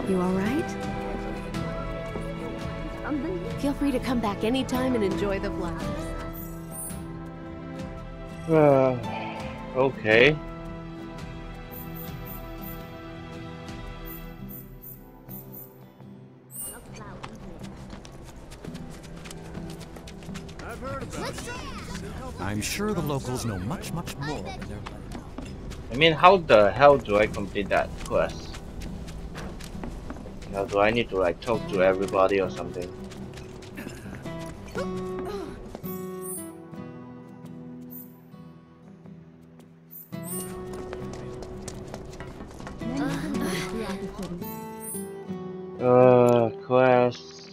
You all right? Feel free to come back anytime and enjoy the flowers. Uh, okay. I'm sure the locals know much, much more than they're letting on. I mean, how the hell do I complete that quest? Now, do I need to like talk to everybody or something? Uh, quest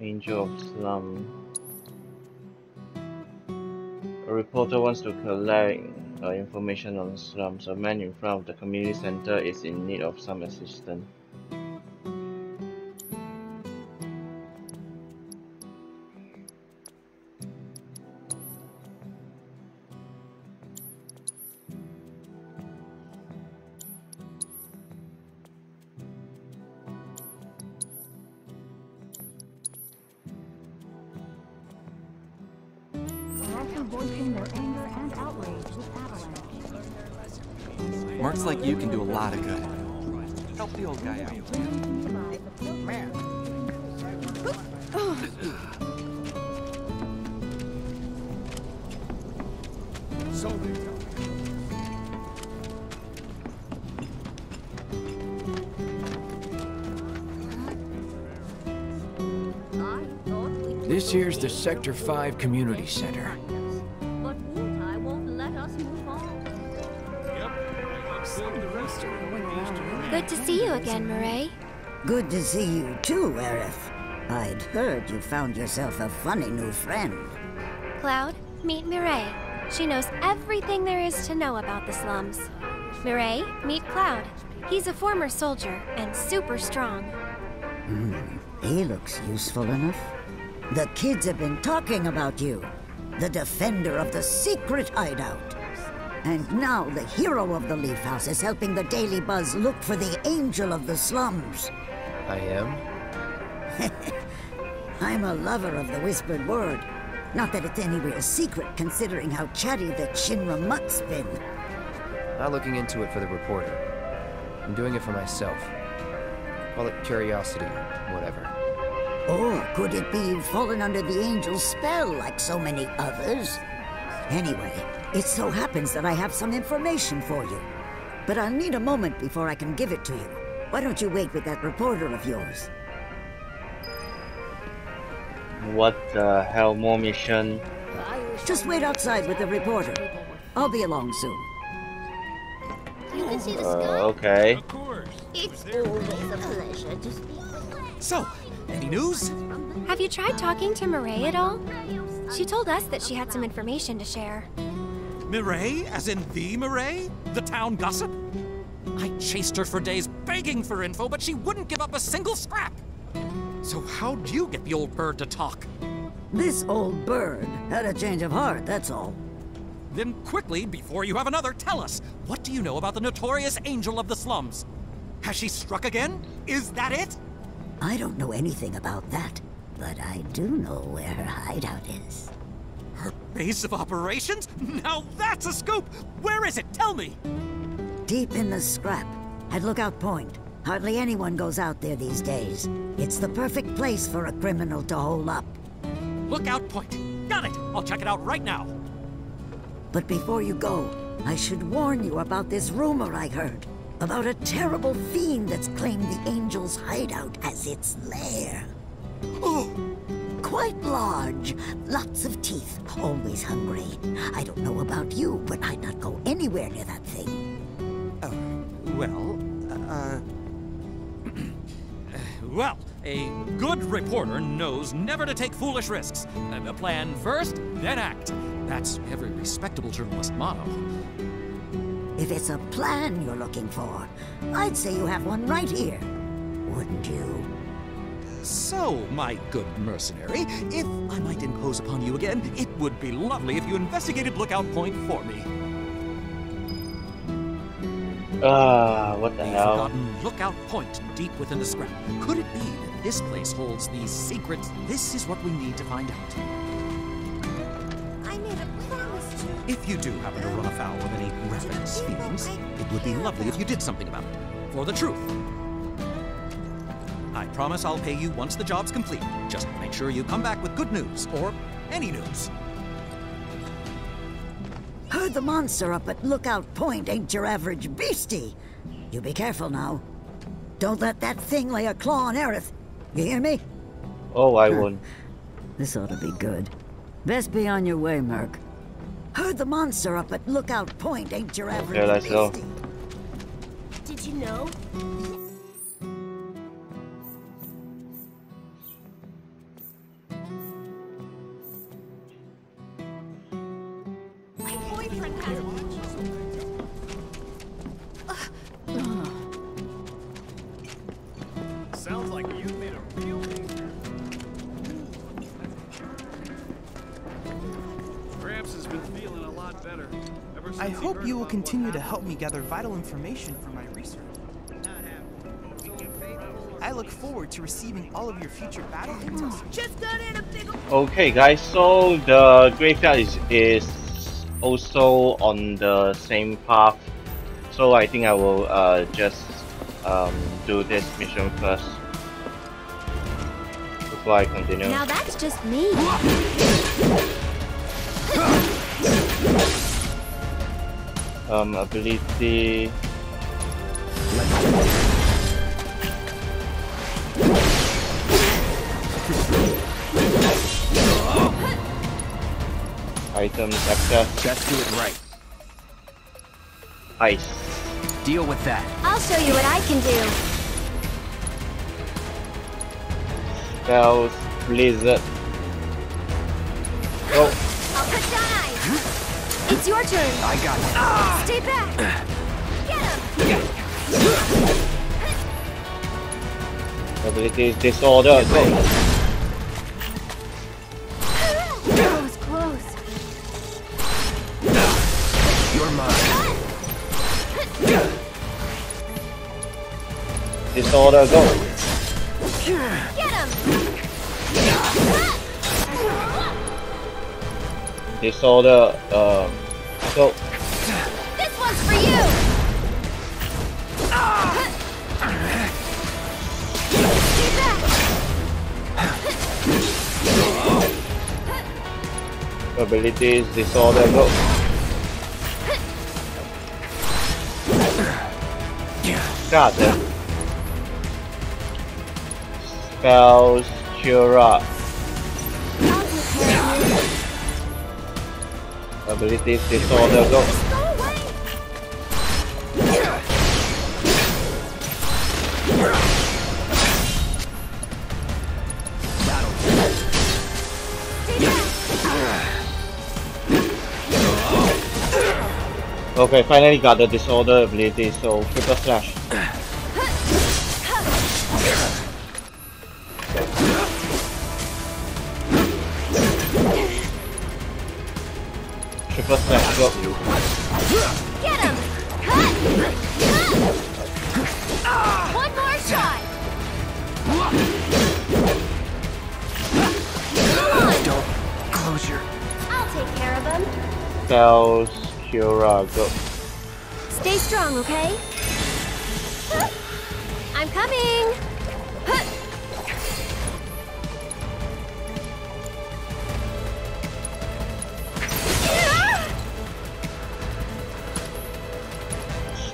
Angel of Slum. A reporter wants to collect uh, information on slums. A man in front of the community center is in need of some assistance. Sector 5 Community Center. But Wutai won't let us move on. Good to see you again, Mireille. Good to see you too, Aerith. I'd heard you found yourself a funny new friend. Cloud, meet Mireille. She knows everything there is to know about the slums. Mireille, meet Cloud. He's a former soldier and super strong. Hmm, he looks useful enough. The kids have been talking about you. The defender of the secret hideout. And now the hero of the Leaf House is helping the Daily Buzz look for the angel of the slums. I am? I'm a lover of the whispered word. Not that it's anywhere secret, considering how chatty the Shinra mutt's been. Not looking into it for the reporter. I'm doing it for myself. Call it curiosity, whatever. Or could it be you've fallen under the angel's spell like so many others? Anyway, it so happens that I have some information for you. But I'll need a moment before I can give it to you. Why don't you wait with that reporter of yours? What the hell more mission? Just wait outside with the reporter. I'll be along soon. You can see the Uh, sky? okay. It's always a pleasure to speak. So, any news? Have you tried talking to Mireille at all? She told us that she had some information to share. Mireille, as in the Mireille? The town gossip? I chased her for days begging for info, but she wouldn't give up a single scrap. So how'd you get the old bird to talk? This old bird had a change of heart, that's all. Then quickly, before you have another, tell us, what do you know about the notorious angel of the slums? Has she struck again? Is that it? I don't know anything about that, but I do know where her hideout is. Her base of operations? Now that's a scoop! Where is it? Tell me! Deep in the scrap, at Lookout Point. Hardly anyone goes out there these days. It's the perfect place for a criminal to hole up. Lookout Point. Got it! I'll check it out right now. But before you go, I should warn you about this rumor I heard. About a terrible fiend that's claimed the Angel's hideout as its lair. Oh! Quite large, lots of teeth, always hungry. I don't know about you, but I'd not go anywhere near that thing. Uh, well, uh... well, a good reporter knows never to take foolish risks. Uh, plan first, then act. That's every respectable journalist motto. If it's a plan you're looking for, I'd say you have one right here. Wouldn't you? So, my good mercenary, if I might impose upon you again, it would be lovely if you investigated Lookout Point for me. Ah, uh, what the the hell? forgotten Lookout Point deep within the scrap. Could it be that this place holds the secrets? This is what we need to find out. If you do happen to run afoul of any ravenous fiends, it would be lovely if you did something about it. For the truth. I promise I'll pay you once the job's complete. Just make sure you come back with good news, or any news. Heard the monster up at Lookout Point ain't your average beastie. You be careful now. Don't let that thing lay a claw on Aerith. You hear me? Oh, I won't. This ought to be good. Best be on your way, Merc. Heard the monster up at Lookout Point ain't your average Okay, let's beastie. Did you know? My boyfriend has continue to help me gather vital information for my research. I look forward to receiving all of your future battle intel. Just got in a big Okay, guys, so the graveyard is, is also on the same path. So I think I will uh, just um, do this mission first before I continue. Now that's just me. Um, ability. Items access. Let's do it right. Ice. Deal with that. I'll show you what I can do. Spells. Blizzard. It's your turn. I got it. Stay back. Get him. Abilities disorder. Go. That was close. You're mine. Disorder. Go. Get him. Disorder. Um. Go. This one's for you. Abilities disorder. Go. God damn. Spells. Cure up. Abilities disorder. Go. Just go away. Stay. Okay, finally got the disorder ability, so triple slash. Triple slash, go. Get him. Cut. Cut. One more shot. Come on. Don't close your. I'll Carabum. Spells Cura, go. Stay strong, okay? I'm coming!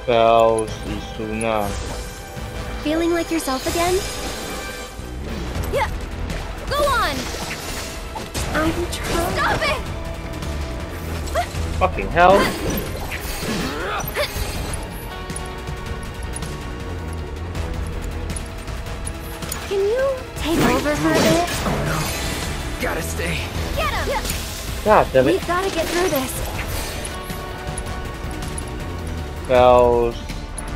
Spells Esuna. Feeling like yourself again? Yeah! Go on! I'm trying. Stop it! Fucking hell. Can you take over for a bit? Oh no. Gotta stay. Get him! God damn it. We've gotta get through this. Spells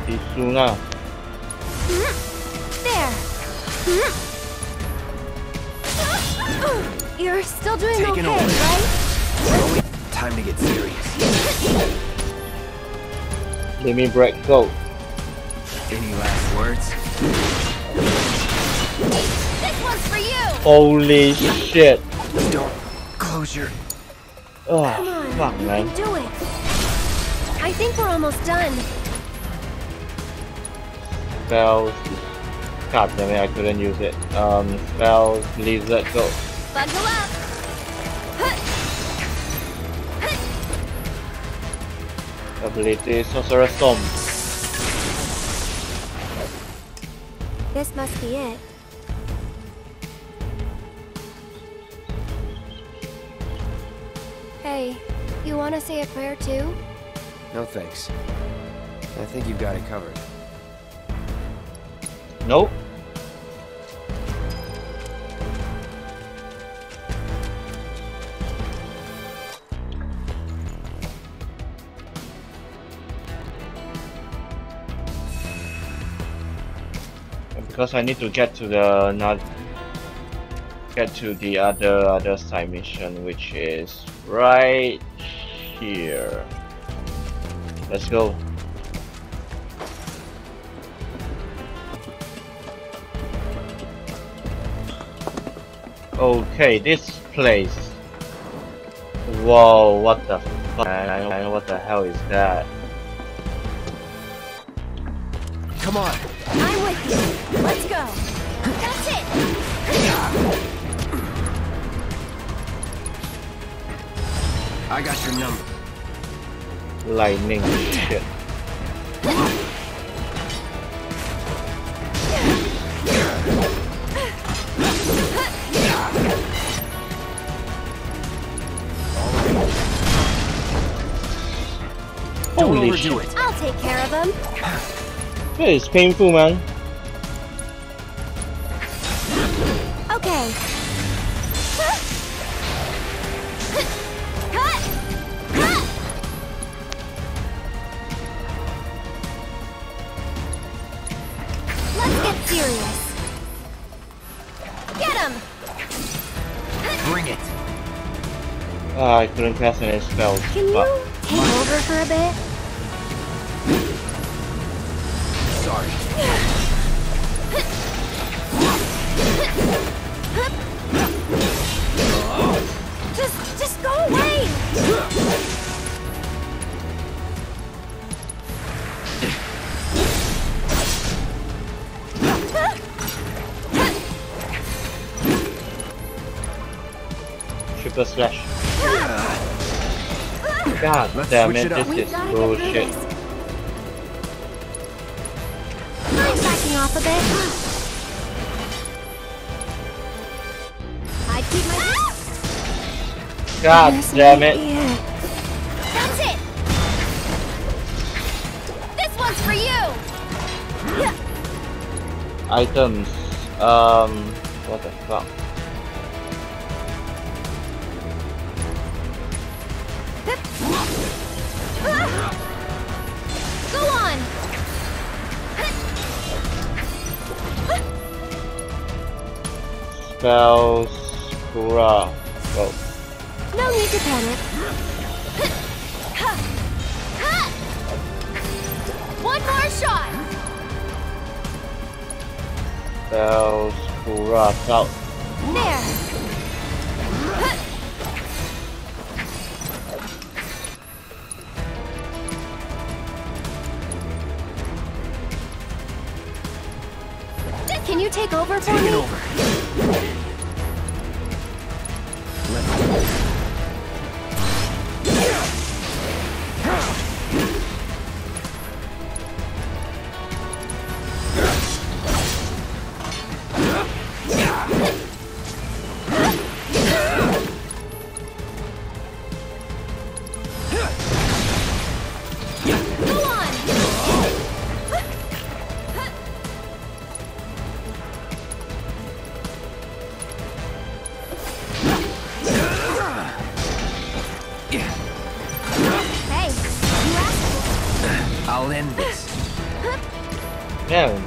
Esuna. Hmm. There. Hmm. You're still doing Taking okay, over. right? Time to get serious. Let me break go. Any last words? This one's for you! Holy shit. Don't close your. Oh, Come on, fuck, man. do it. I think we're almost done. Spells. God damn it, I couldn't use it. Um, spells, Blizzard, go. Buckle up. Ability, Sorcerous Storm. This must be it. Hey, you want to say a prayer too? No thanks. I think you've got it covered. Nope. Because I need to get to the not get to the other other side mission which is right here. Let's go. Okay, this place. Whoa, what the fuck? I what the hell is that. Come on. I'm with you. Let's go. That's it. I got your number. Lightning shit. Don't Holy shit. it. I'll take care of them. That is painful, man. I couldn't cast any spells. Can you Fuck. take over for a bit? Let's damn switch it, it up. this We've is gotta get through bullshit. I'm backing off a bit. I keep my. God This damn it. be it. That's it. This one's for you. Items. Um, what the fuck? spells. Hurrah. Whoa. No need to panic. One more shot. Spells. Hurrah. Out. There. Can you take over for Take me? It over.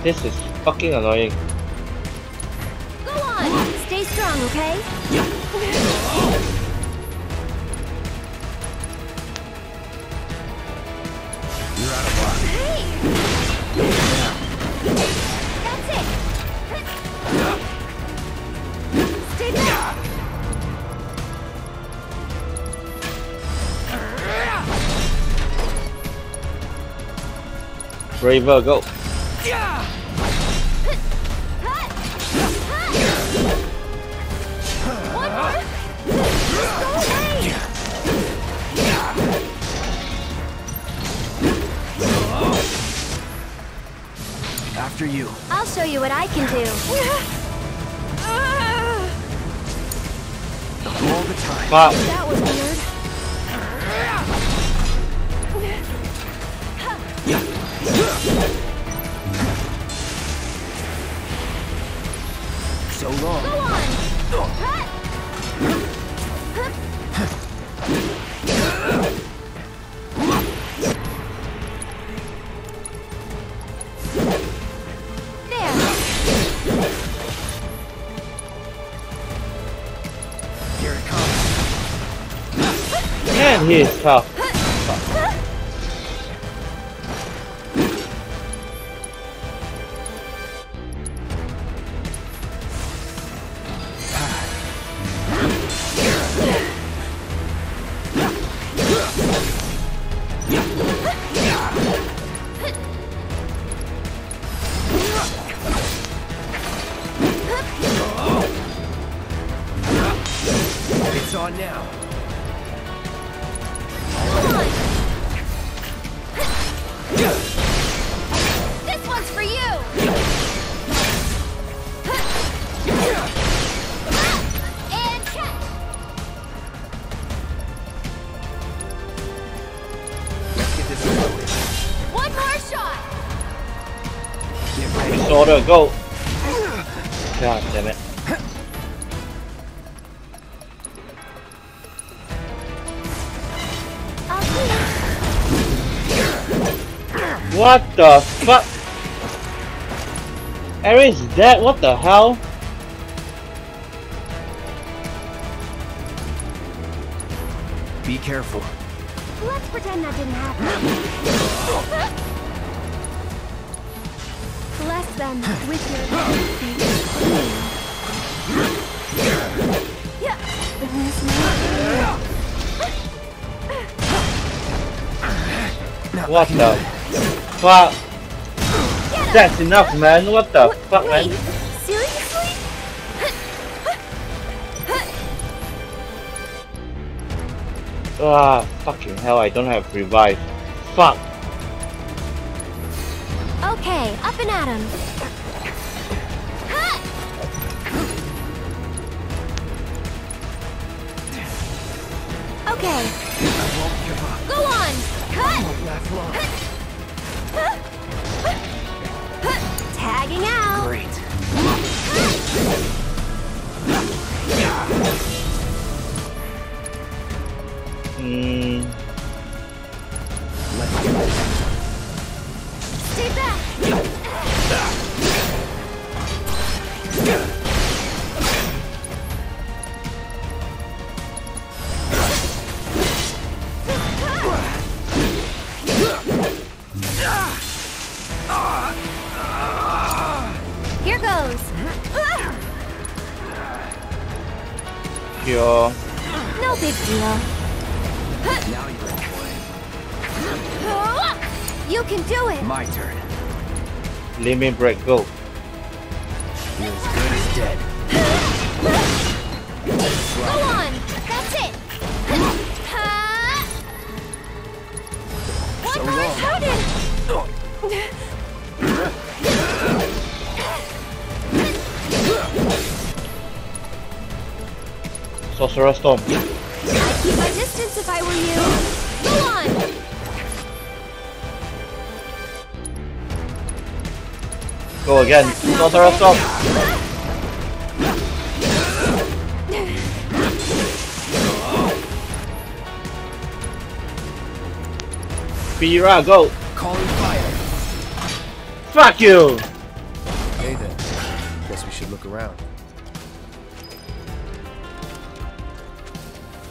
This is fucking annoying. Go on! Stay strong, okay? You're out of luck. Hey! That's it! Stay back! Braver, go. The Man, he is Aaron's that? what the hell? Be careful. Let's pretend that didn't happen. Bless them with your What the fuck? That's enough, man. What the fuck, man? Seriously? Ah, fucking hell, I don't have revive. Fuck. Okay, up and at 'em. You can do it! My turn. Limit break, go. You're as good as dead. Go on! That's it! Ha! So One more long. Sorcerous Storm. I'd keep my distance if I were you. Go on! Go again. Sorcerous Storm. Fira, go. Calling fire. Fuck you. Okay then. Guess we should look around.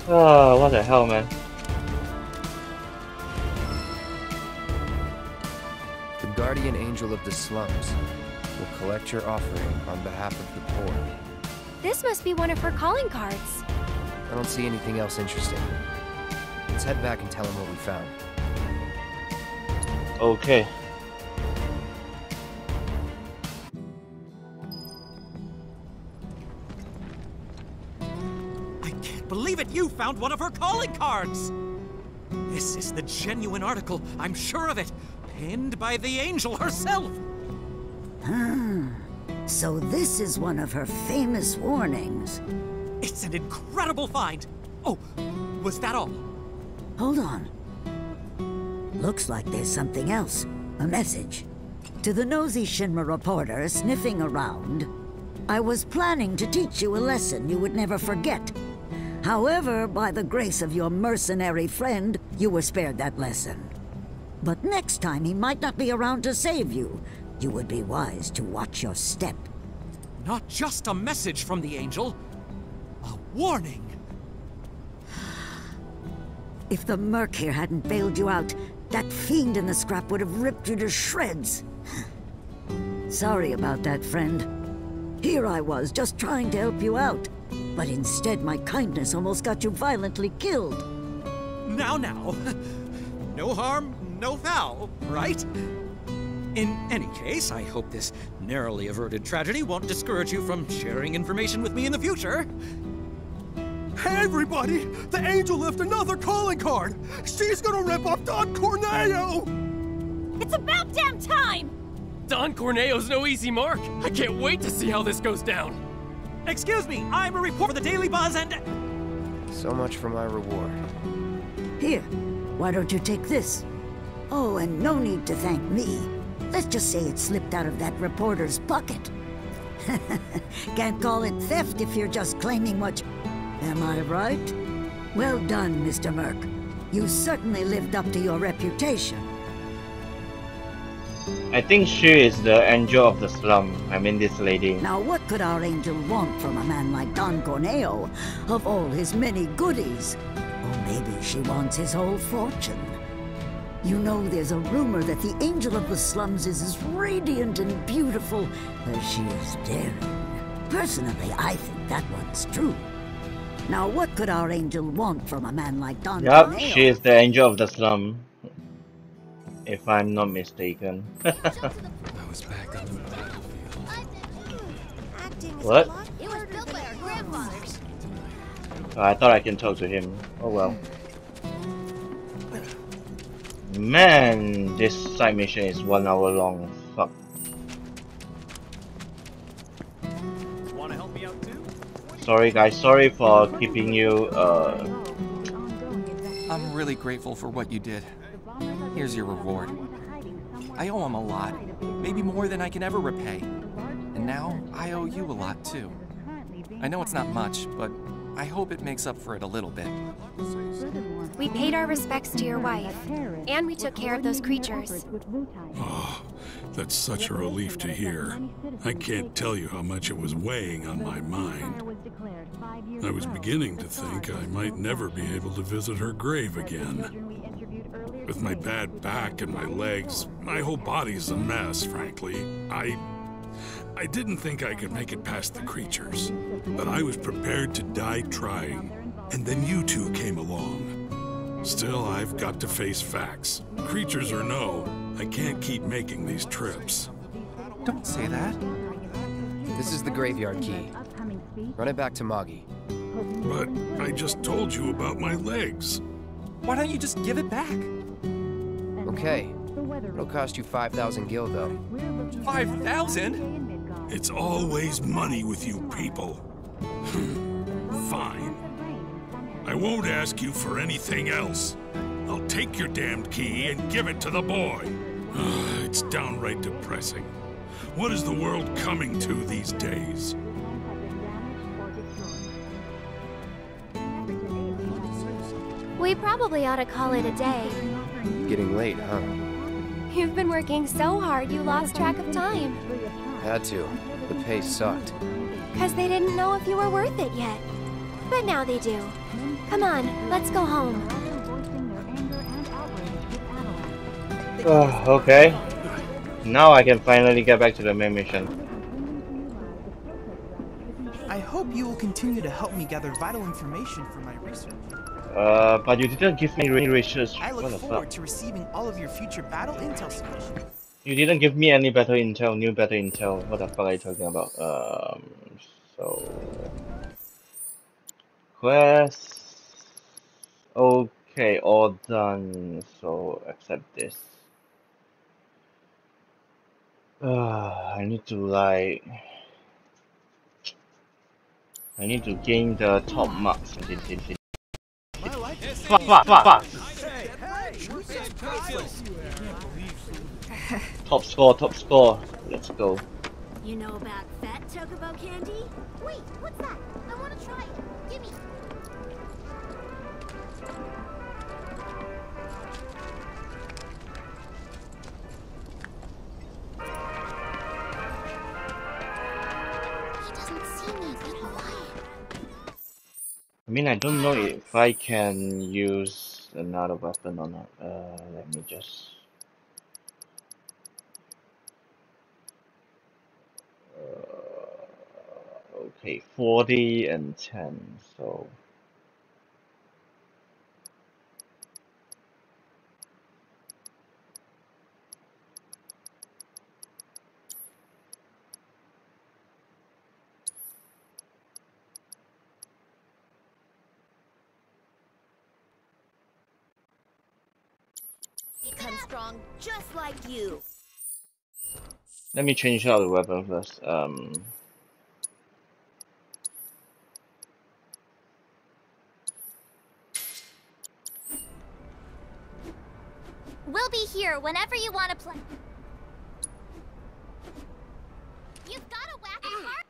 Oh, what the hell, man. The guardian angel of the slums will collect your offering on behalf of the poor. This must be one of her calling cards. I don't see anything else interesting. Let's head back and tell him what we found. Okay. I can't believe it! You found one of her calling cards! This is the genuine article, I'm sure of it. Penned by the angel herself! Ah, so this is one of her famous warnings. It's an incredible find! Oh, was that all? Hold on. Looks like there's something else. A message. To the nosy Shinra reporter sniffing around, I was planning to teach you a lesson you would never forget. However, by the grace of your mercenary friend, you were spared that lesson. But next time he might not be around to save you. You would be wise to watch your step. Not just a message from the angel, a warning. If the Merc here hadn't bailed you out, that fiend in the scrap would have ripped you to shreds. Sorry about that, friend. Here I was, just trying to help you out. But instead, my kindness almost got you violently killed. Now, now. No harm, no foul, right? In any case, I hope this narrowly averted tragedy won't discourage you from sharing information with me in the future. Hey, everybody! The angel left another calling card! She's gonna rip off Don Corneo! It's about damn time! Don Corneo's no easy mark. I can't wait to see how this goes down. Excuse me, I'm a reporter for the Daily Buzz and... So much for my reward. Here, why don't you take this? Oh, and no need to thank me. Let's just say it slipped out of that reporter's pocket. Can't call it theft if you're just claiming what... Am I right? Well done, Mr. Merc. You certainly lived up to your reputation. I think she is the angel of the slum. I mean, this lady. Now, what could our angel want from a man like Don Corneo, of all his many goodies? Or maybe she wants his whole fortune. You know, there's a rumor that the angel of the slums is as radiant and beautiful as she is daring. Personally, I think that one's true. Now, what could our angel want from a man like Don Yup, Corneo? she is the angel of the slum. If I'm not mistaken. I was back on the battlefield. what? It was built by our grandfathers. Oh, I thought I can talk to him. Oh well. Man, this side mission is one hour long. Fuck. Wanna help me out too? Sorry guys, sorry for keeping you uh I'm really grateful for what you did. Here's your reward. I owe him a lot, maybe more than I can ever repay. And now I owe you a lot too. I know it's not much, but I hope it makes up for it a little bit. We paid our respects to your wife, and we took care of those creatures. Oh, that's such a relief to hear. I can't tell you how much it was weighing on my mind. I was beginning to think I might never be able to visit her grave again. With my bad back and my legs, my whole body's a mess, frankly. I. I didn't think I could make it past the creatures, but I was prepared to die trying. And then you two came along. Still, I've got to face facts. Creatures or no, I can't keep making these trips. Don't say that. This is the graveyard key. Run it back to Moggy. But I just told you about my legs. Why don't you just give it back? Okay. It'll cost you 5,000 gil, though. 5,000? It's always money with you people. Fine. I won't ask you for anything else. I'll take your damned key and give it to the boy. it's downright depressing. What is the world coming to these days? We probably ought to call it a day. Getting late, huh? You've been working so hard you lost track of time. Had to. The pay sucked. Because they didn't know if you were worth it yet. But now they do. Come on, let's go home. Uh, okay. Now I can finally get back to the main mission. I hope you will continue to help me gather vital information for my research. Uh, but you didn't give me any research. I look forward to receiving all of your future battle intel submissions. You didn't give me any better intel, new better intel. What the fuck are you talking about? Um, so quest. Okay, all done. So accept this. Uh, I need to like. I need to gain the top marks. in this- in this- Fuck! Fuck! Fuck! Fuck! Top score! Top score! Let's go. You know about fat chocobo candy? Wait, what's that? I want to try it. Gimme. He doesn't see me. Be quiet. I mean, I don't know if I can use another weapon or not. Uh, let me just. Uh, okay, 40 and 10, so. Become strong just like you. Let me change out the weapon first. Um, We'll be here whenever you want to play. You've got to whack it hard.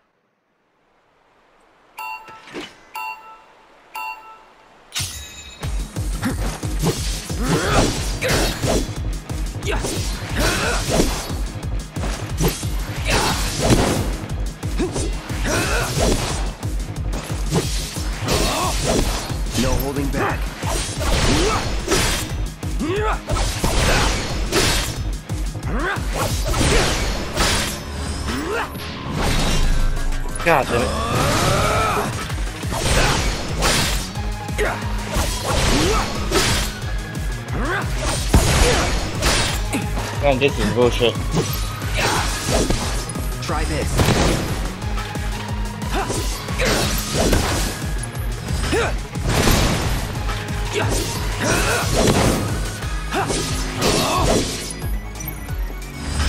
No holding back. God damn it. Man, this is bullshit. Try this.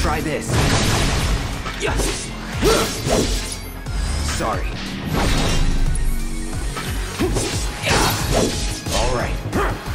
Try this. Yes. Sorry. All right.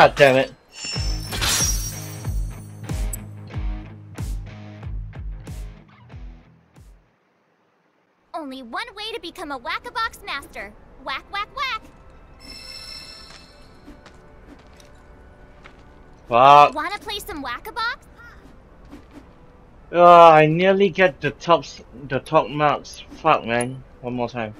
God damn it. Only one way to become a Whack-a-Box master. Whack, whack, whack. Fuck. Wanna play some Whack-a-Box? Oh, I nearly get the tops, the top marks. Fuck, man. One more time.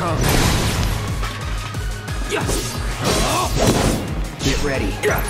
Comes. Get ready. Try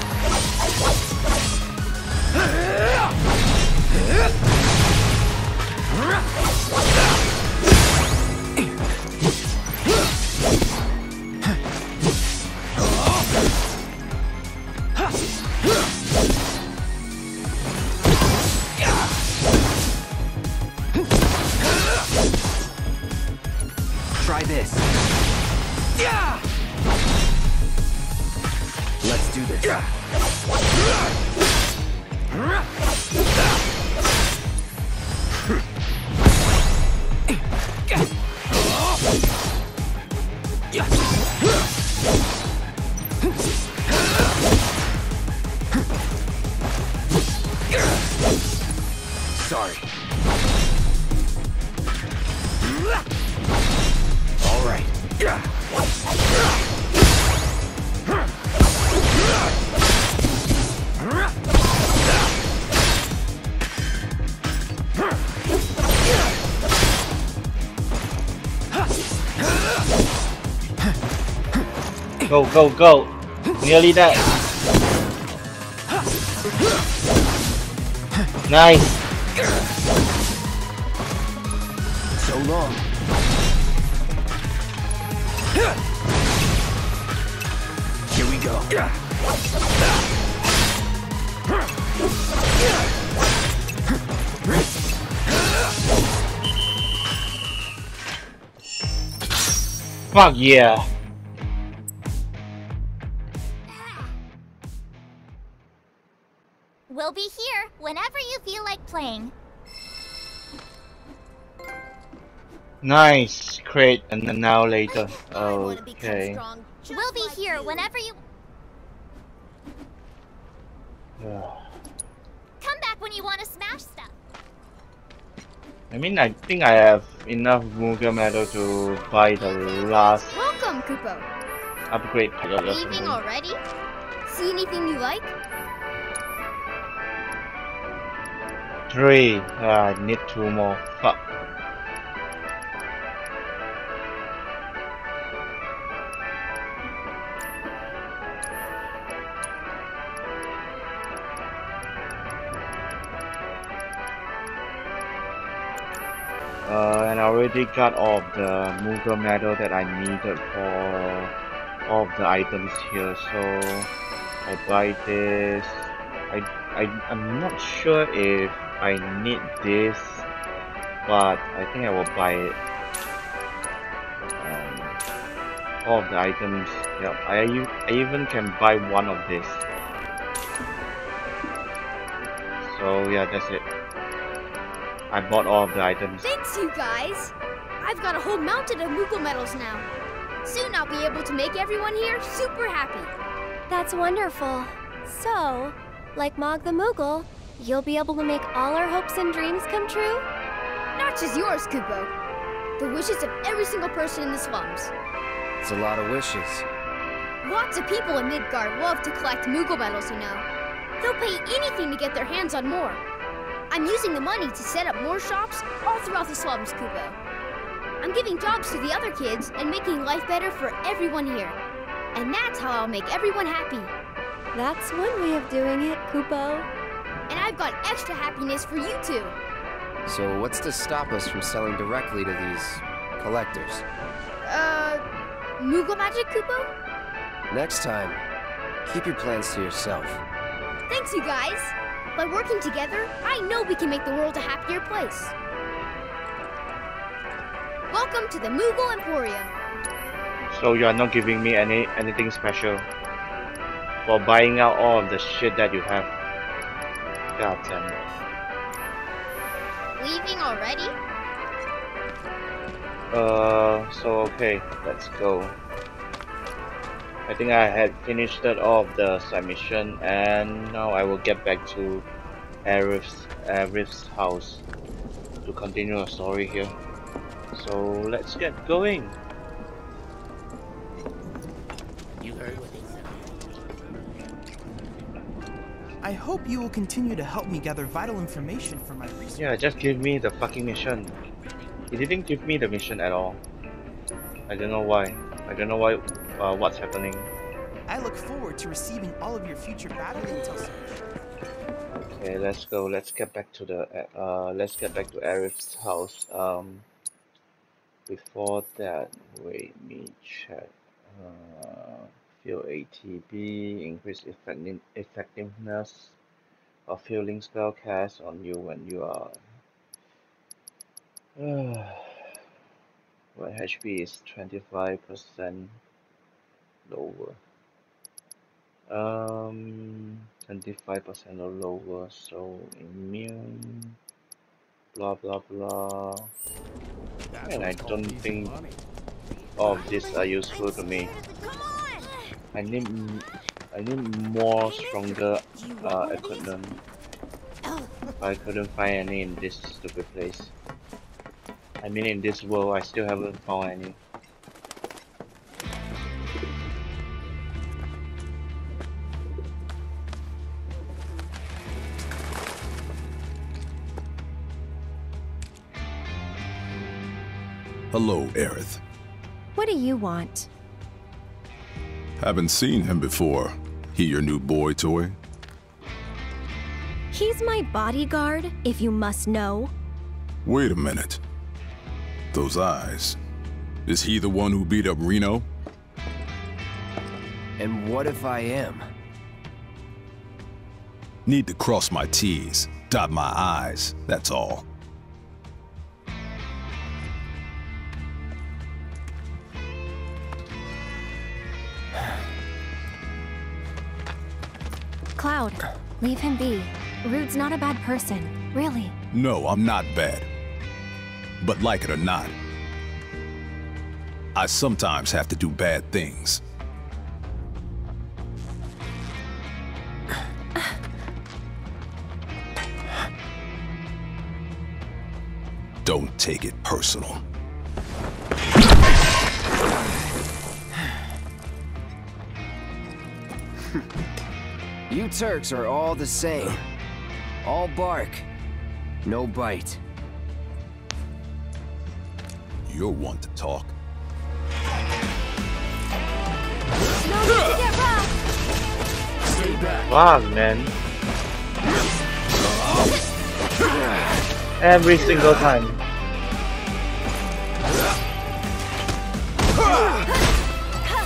Go, go, go. Nearly there. Nice. So long. Here we go. Fuck yeah. Like playing. Nice. Great. And then now later. Okay. We'll be here whenever you come back when you want to smash stuff. I mean, I think I have enough Moogle medal to buy the last Welcome, Kupo. upgrade pilot or Leaving already? See anything you like? Three. Ah, I need two more. Fuck. Uh, and I already got all of the Moogle medal that I needed for all of the items here, so I buy this. I, I, I'm not sure if I need this, but I think I will buy it. Um, all of the items, yep, I even can buy one of this. So yeah, that's it. I bought all of the items. Thanks, you guys. I've got a whole mountain of Moogle medals now. Soon I'll be able to make everyone here super happy. That's wonderful. So, like Mog the Moogle, you'll be able to make all our hopes and dreams come true? Not just yours, Kupo. The wishes of every single person in the slums. It's a lot of wishes. Lots of people in Midgard love to collect Moogle medals, you know. They'll pay anything to get their hands on more. I'm using the money to set up more shops all throughout the slums, Kupo. I'm giving jobs to the other kids and making life better for everyone here. And that's how I'll make everyone happy. That's one way of doing it, Kupo. And I've got extra happiness for you two. So what's to stop us from selling directly to these collectors? Uh, Moogle Magic Kupo? Next time, keep your plans to yourself. Thanks, you guys. By working together, I know we can make the world a happier place. Welcome to the Moogle Emporium. So you are not giving me any anything special for buying out all of the shit that you have. God damn it. Leaving already? Uh, so okay, let's go. I think I had finished all of the submission and now I will get back to Aerith's, Aerith's house to continue the story here. So let's get going. I hope you will continue to help me gather vital information for my research. Yeah, just give me the fucking mission. He didn't give me the mission at all. I don't know why. I don't know why. Uh, what's happening? I look forward to receiving all of your future battle intel. Okay, let's go. Let's get back to the. Uh, let's get back to Aerith's house. Um. Before that, wait me check. Uh, field ATB increase effective effectiveness of healing spell cast on you when you are uh, when HP is 25% lower. Um, 25% or lower, so immune, blah blah blah. And I don't think all of these are useful to me. I need, m- I need more stronger uh, equipment. I couldn't find any in this stupid place. I mean in this world I still haven't found any. Hello, Aerith. What do you want? Haven't seen him before. He your new boy toy? He's my bodyguard, if you must know. Wait a minute. Those eyes. Is he the one who beat up Reno? And what if I am? Need to cross my T's, dot my I's, that's all. Cloud, leave him be. Rude's not a bad person, really. No, I'm not bad. But like it or not, I sometimes have to do bad things. Don't take it personal. You Turks are all the same. All bark, no bite. You're one to talk. No need to get rough! Stay back. Wow, man. Every single time.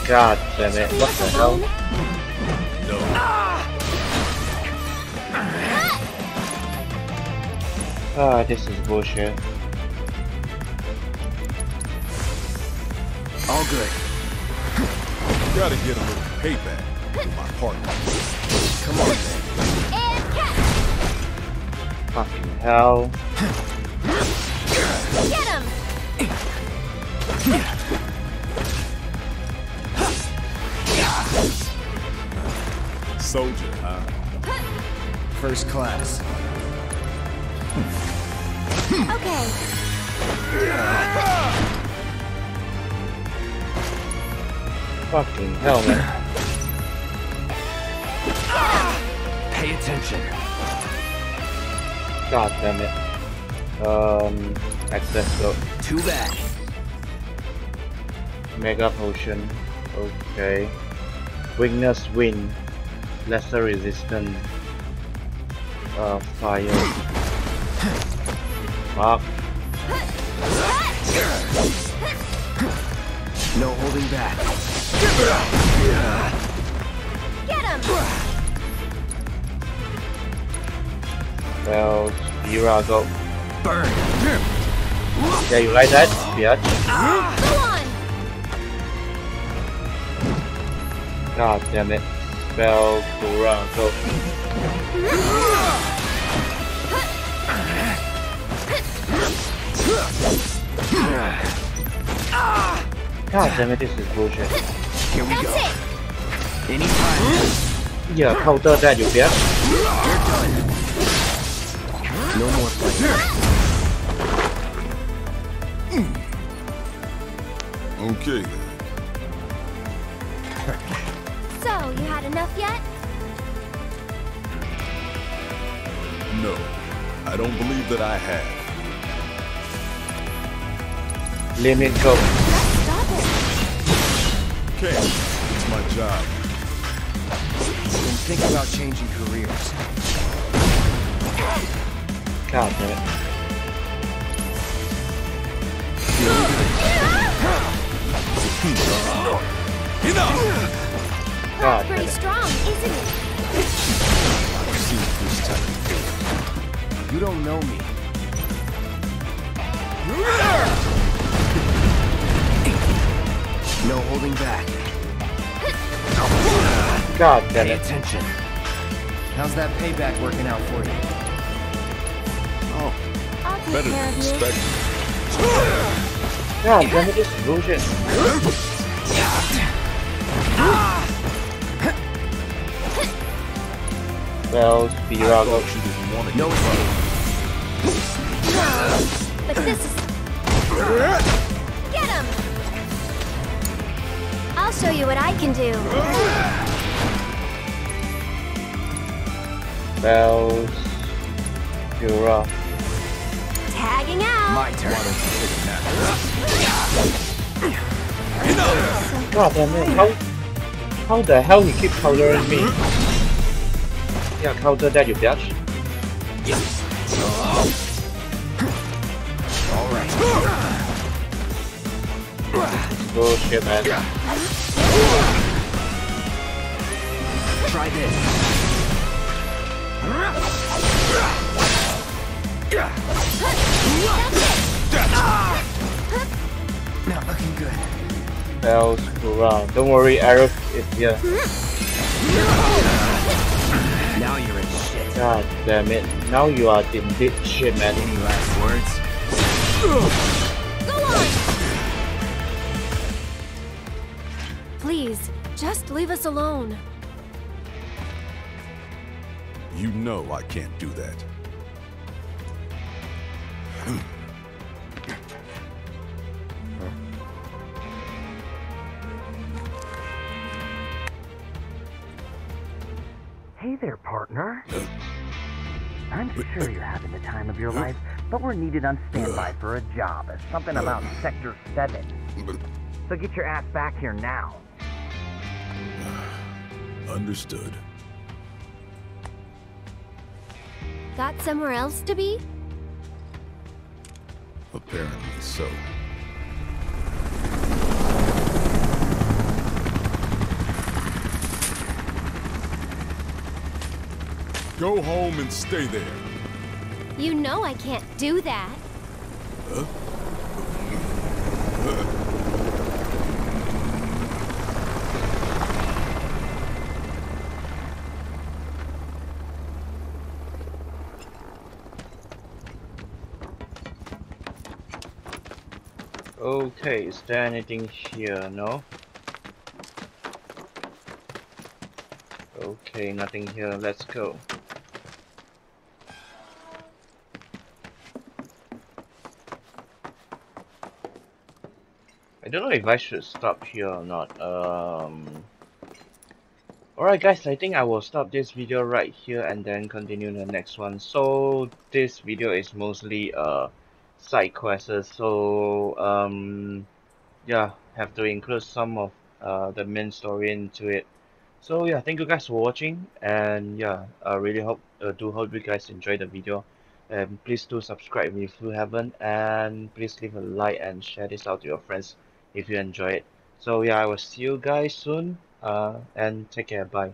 God damn it, what the hell? Ah, this is bullshit. All good. Gotta get a little payback with my partner. Come on, man. Fucking hell. Get him! Soldier, huh? First class. Okay. Fucking hell, man. Pay attention. God damn it. Um, Assess go. Too bad. Mega potion. Okay. Weakness win. lesser resistant uh, fire. Mark. No holding back. Get him! Well, Spira go. Burn. Yeah, you like that, bitch? Go on! God damn it. Spell Dora go. God damn it, this is bullshit. Here we That's go. it! Anytime. Yeah, counter that, you bitch. No more fighting. Hmm. Okay. So, you had enough yet? No, I don't believe that I have. Limit go. Stop it! Can't. It's my job. Then think about changing careers. God damn it. That's God damn pretty it. strong, isn't it? See if this time. You don't know me. No holding back. God damn Pay it. attention. How's that payback working out for you? Oh, better than expected. God damn it, this is bullshit. Well, Spira go. Thought you didn't want to No escape. But this is... show you what I can do. Bells. Spira. Tagging out! My turn. God damn it, how, how the hell he keep countering me? Yeah, counter that, you bitch. All Bullshit, man. Try this. Not looking good. Bells, Spira. Don't worry, Aerith is here. Now you're in shit. God damn it. Now you are in deep shit, man. Any last words? Please, just leave us alone. You know I can't do that. Hey there, partner. I'm sure uh, you're having the time of your life, but we're needed on standby uh. for a job. Something about uh. Sector 7. So get your ass back here now. Understood. Got somewhere else to be? Apparently so. Go home and stay there. You know I can't do that. Huh? Okay, is there anything here? No? Okay, nothing here. Let's go. I don't know if I should stop here or not. Um. Alright guys, I think I will stop this video right here and then continue the next one. So this video is mostly uh side quests, so um yeah, have to include some of uh the main story into it. So yeah, thank you guys for watching, and yeah, I really hope uh, do hope you guys enjoyed the video. And please do subscribe if you haven't, and please leave a like and share this out to your friends if you enjoy it. So yeah, I will see you guys soon, uh, and take care. Bye.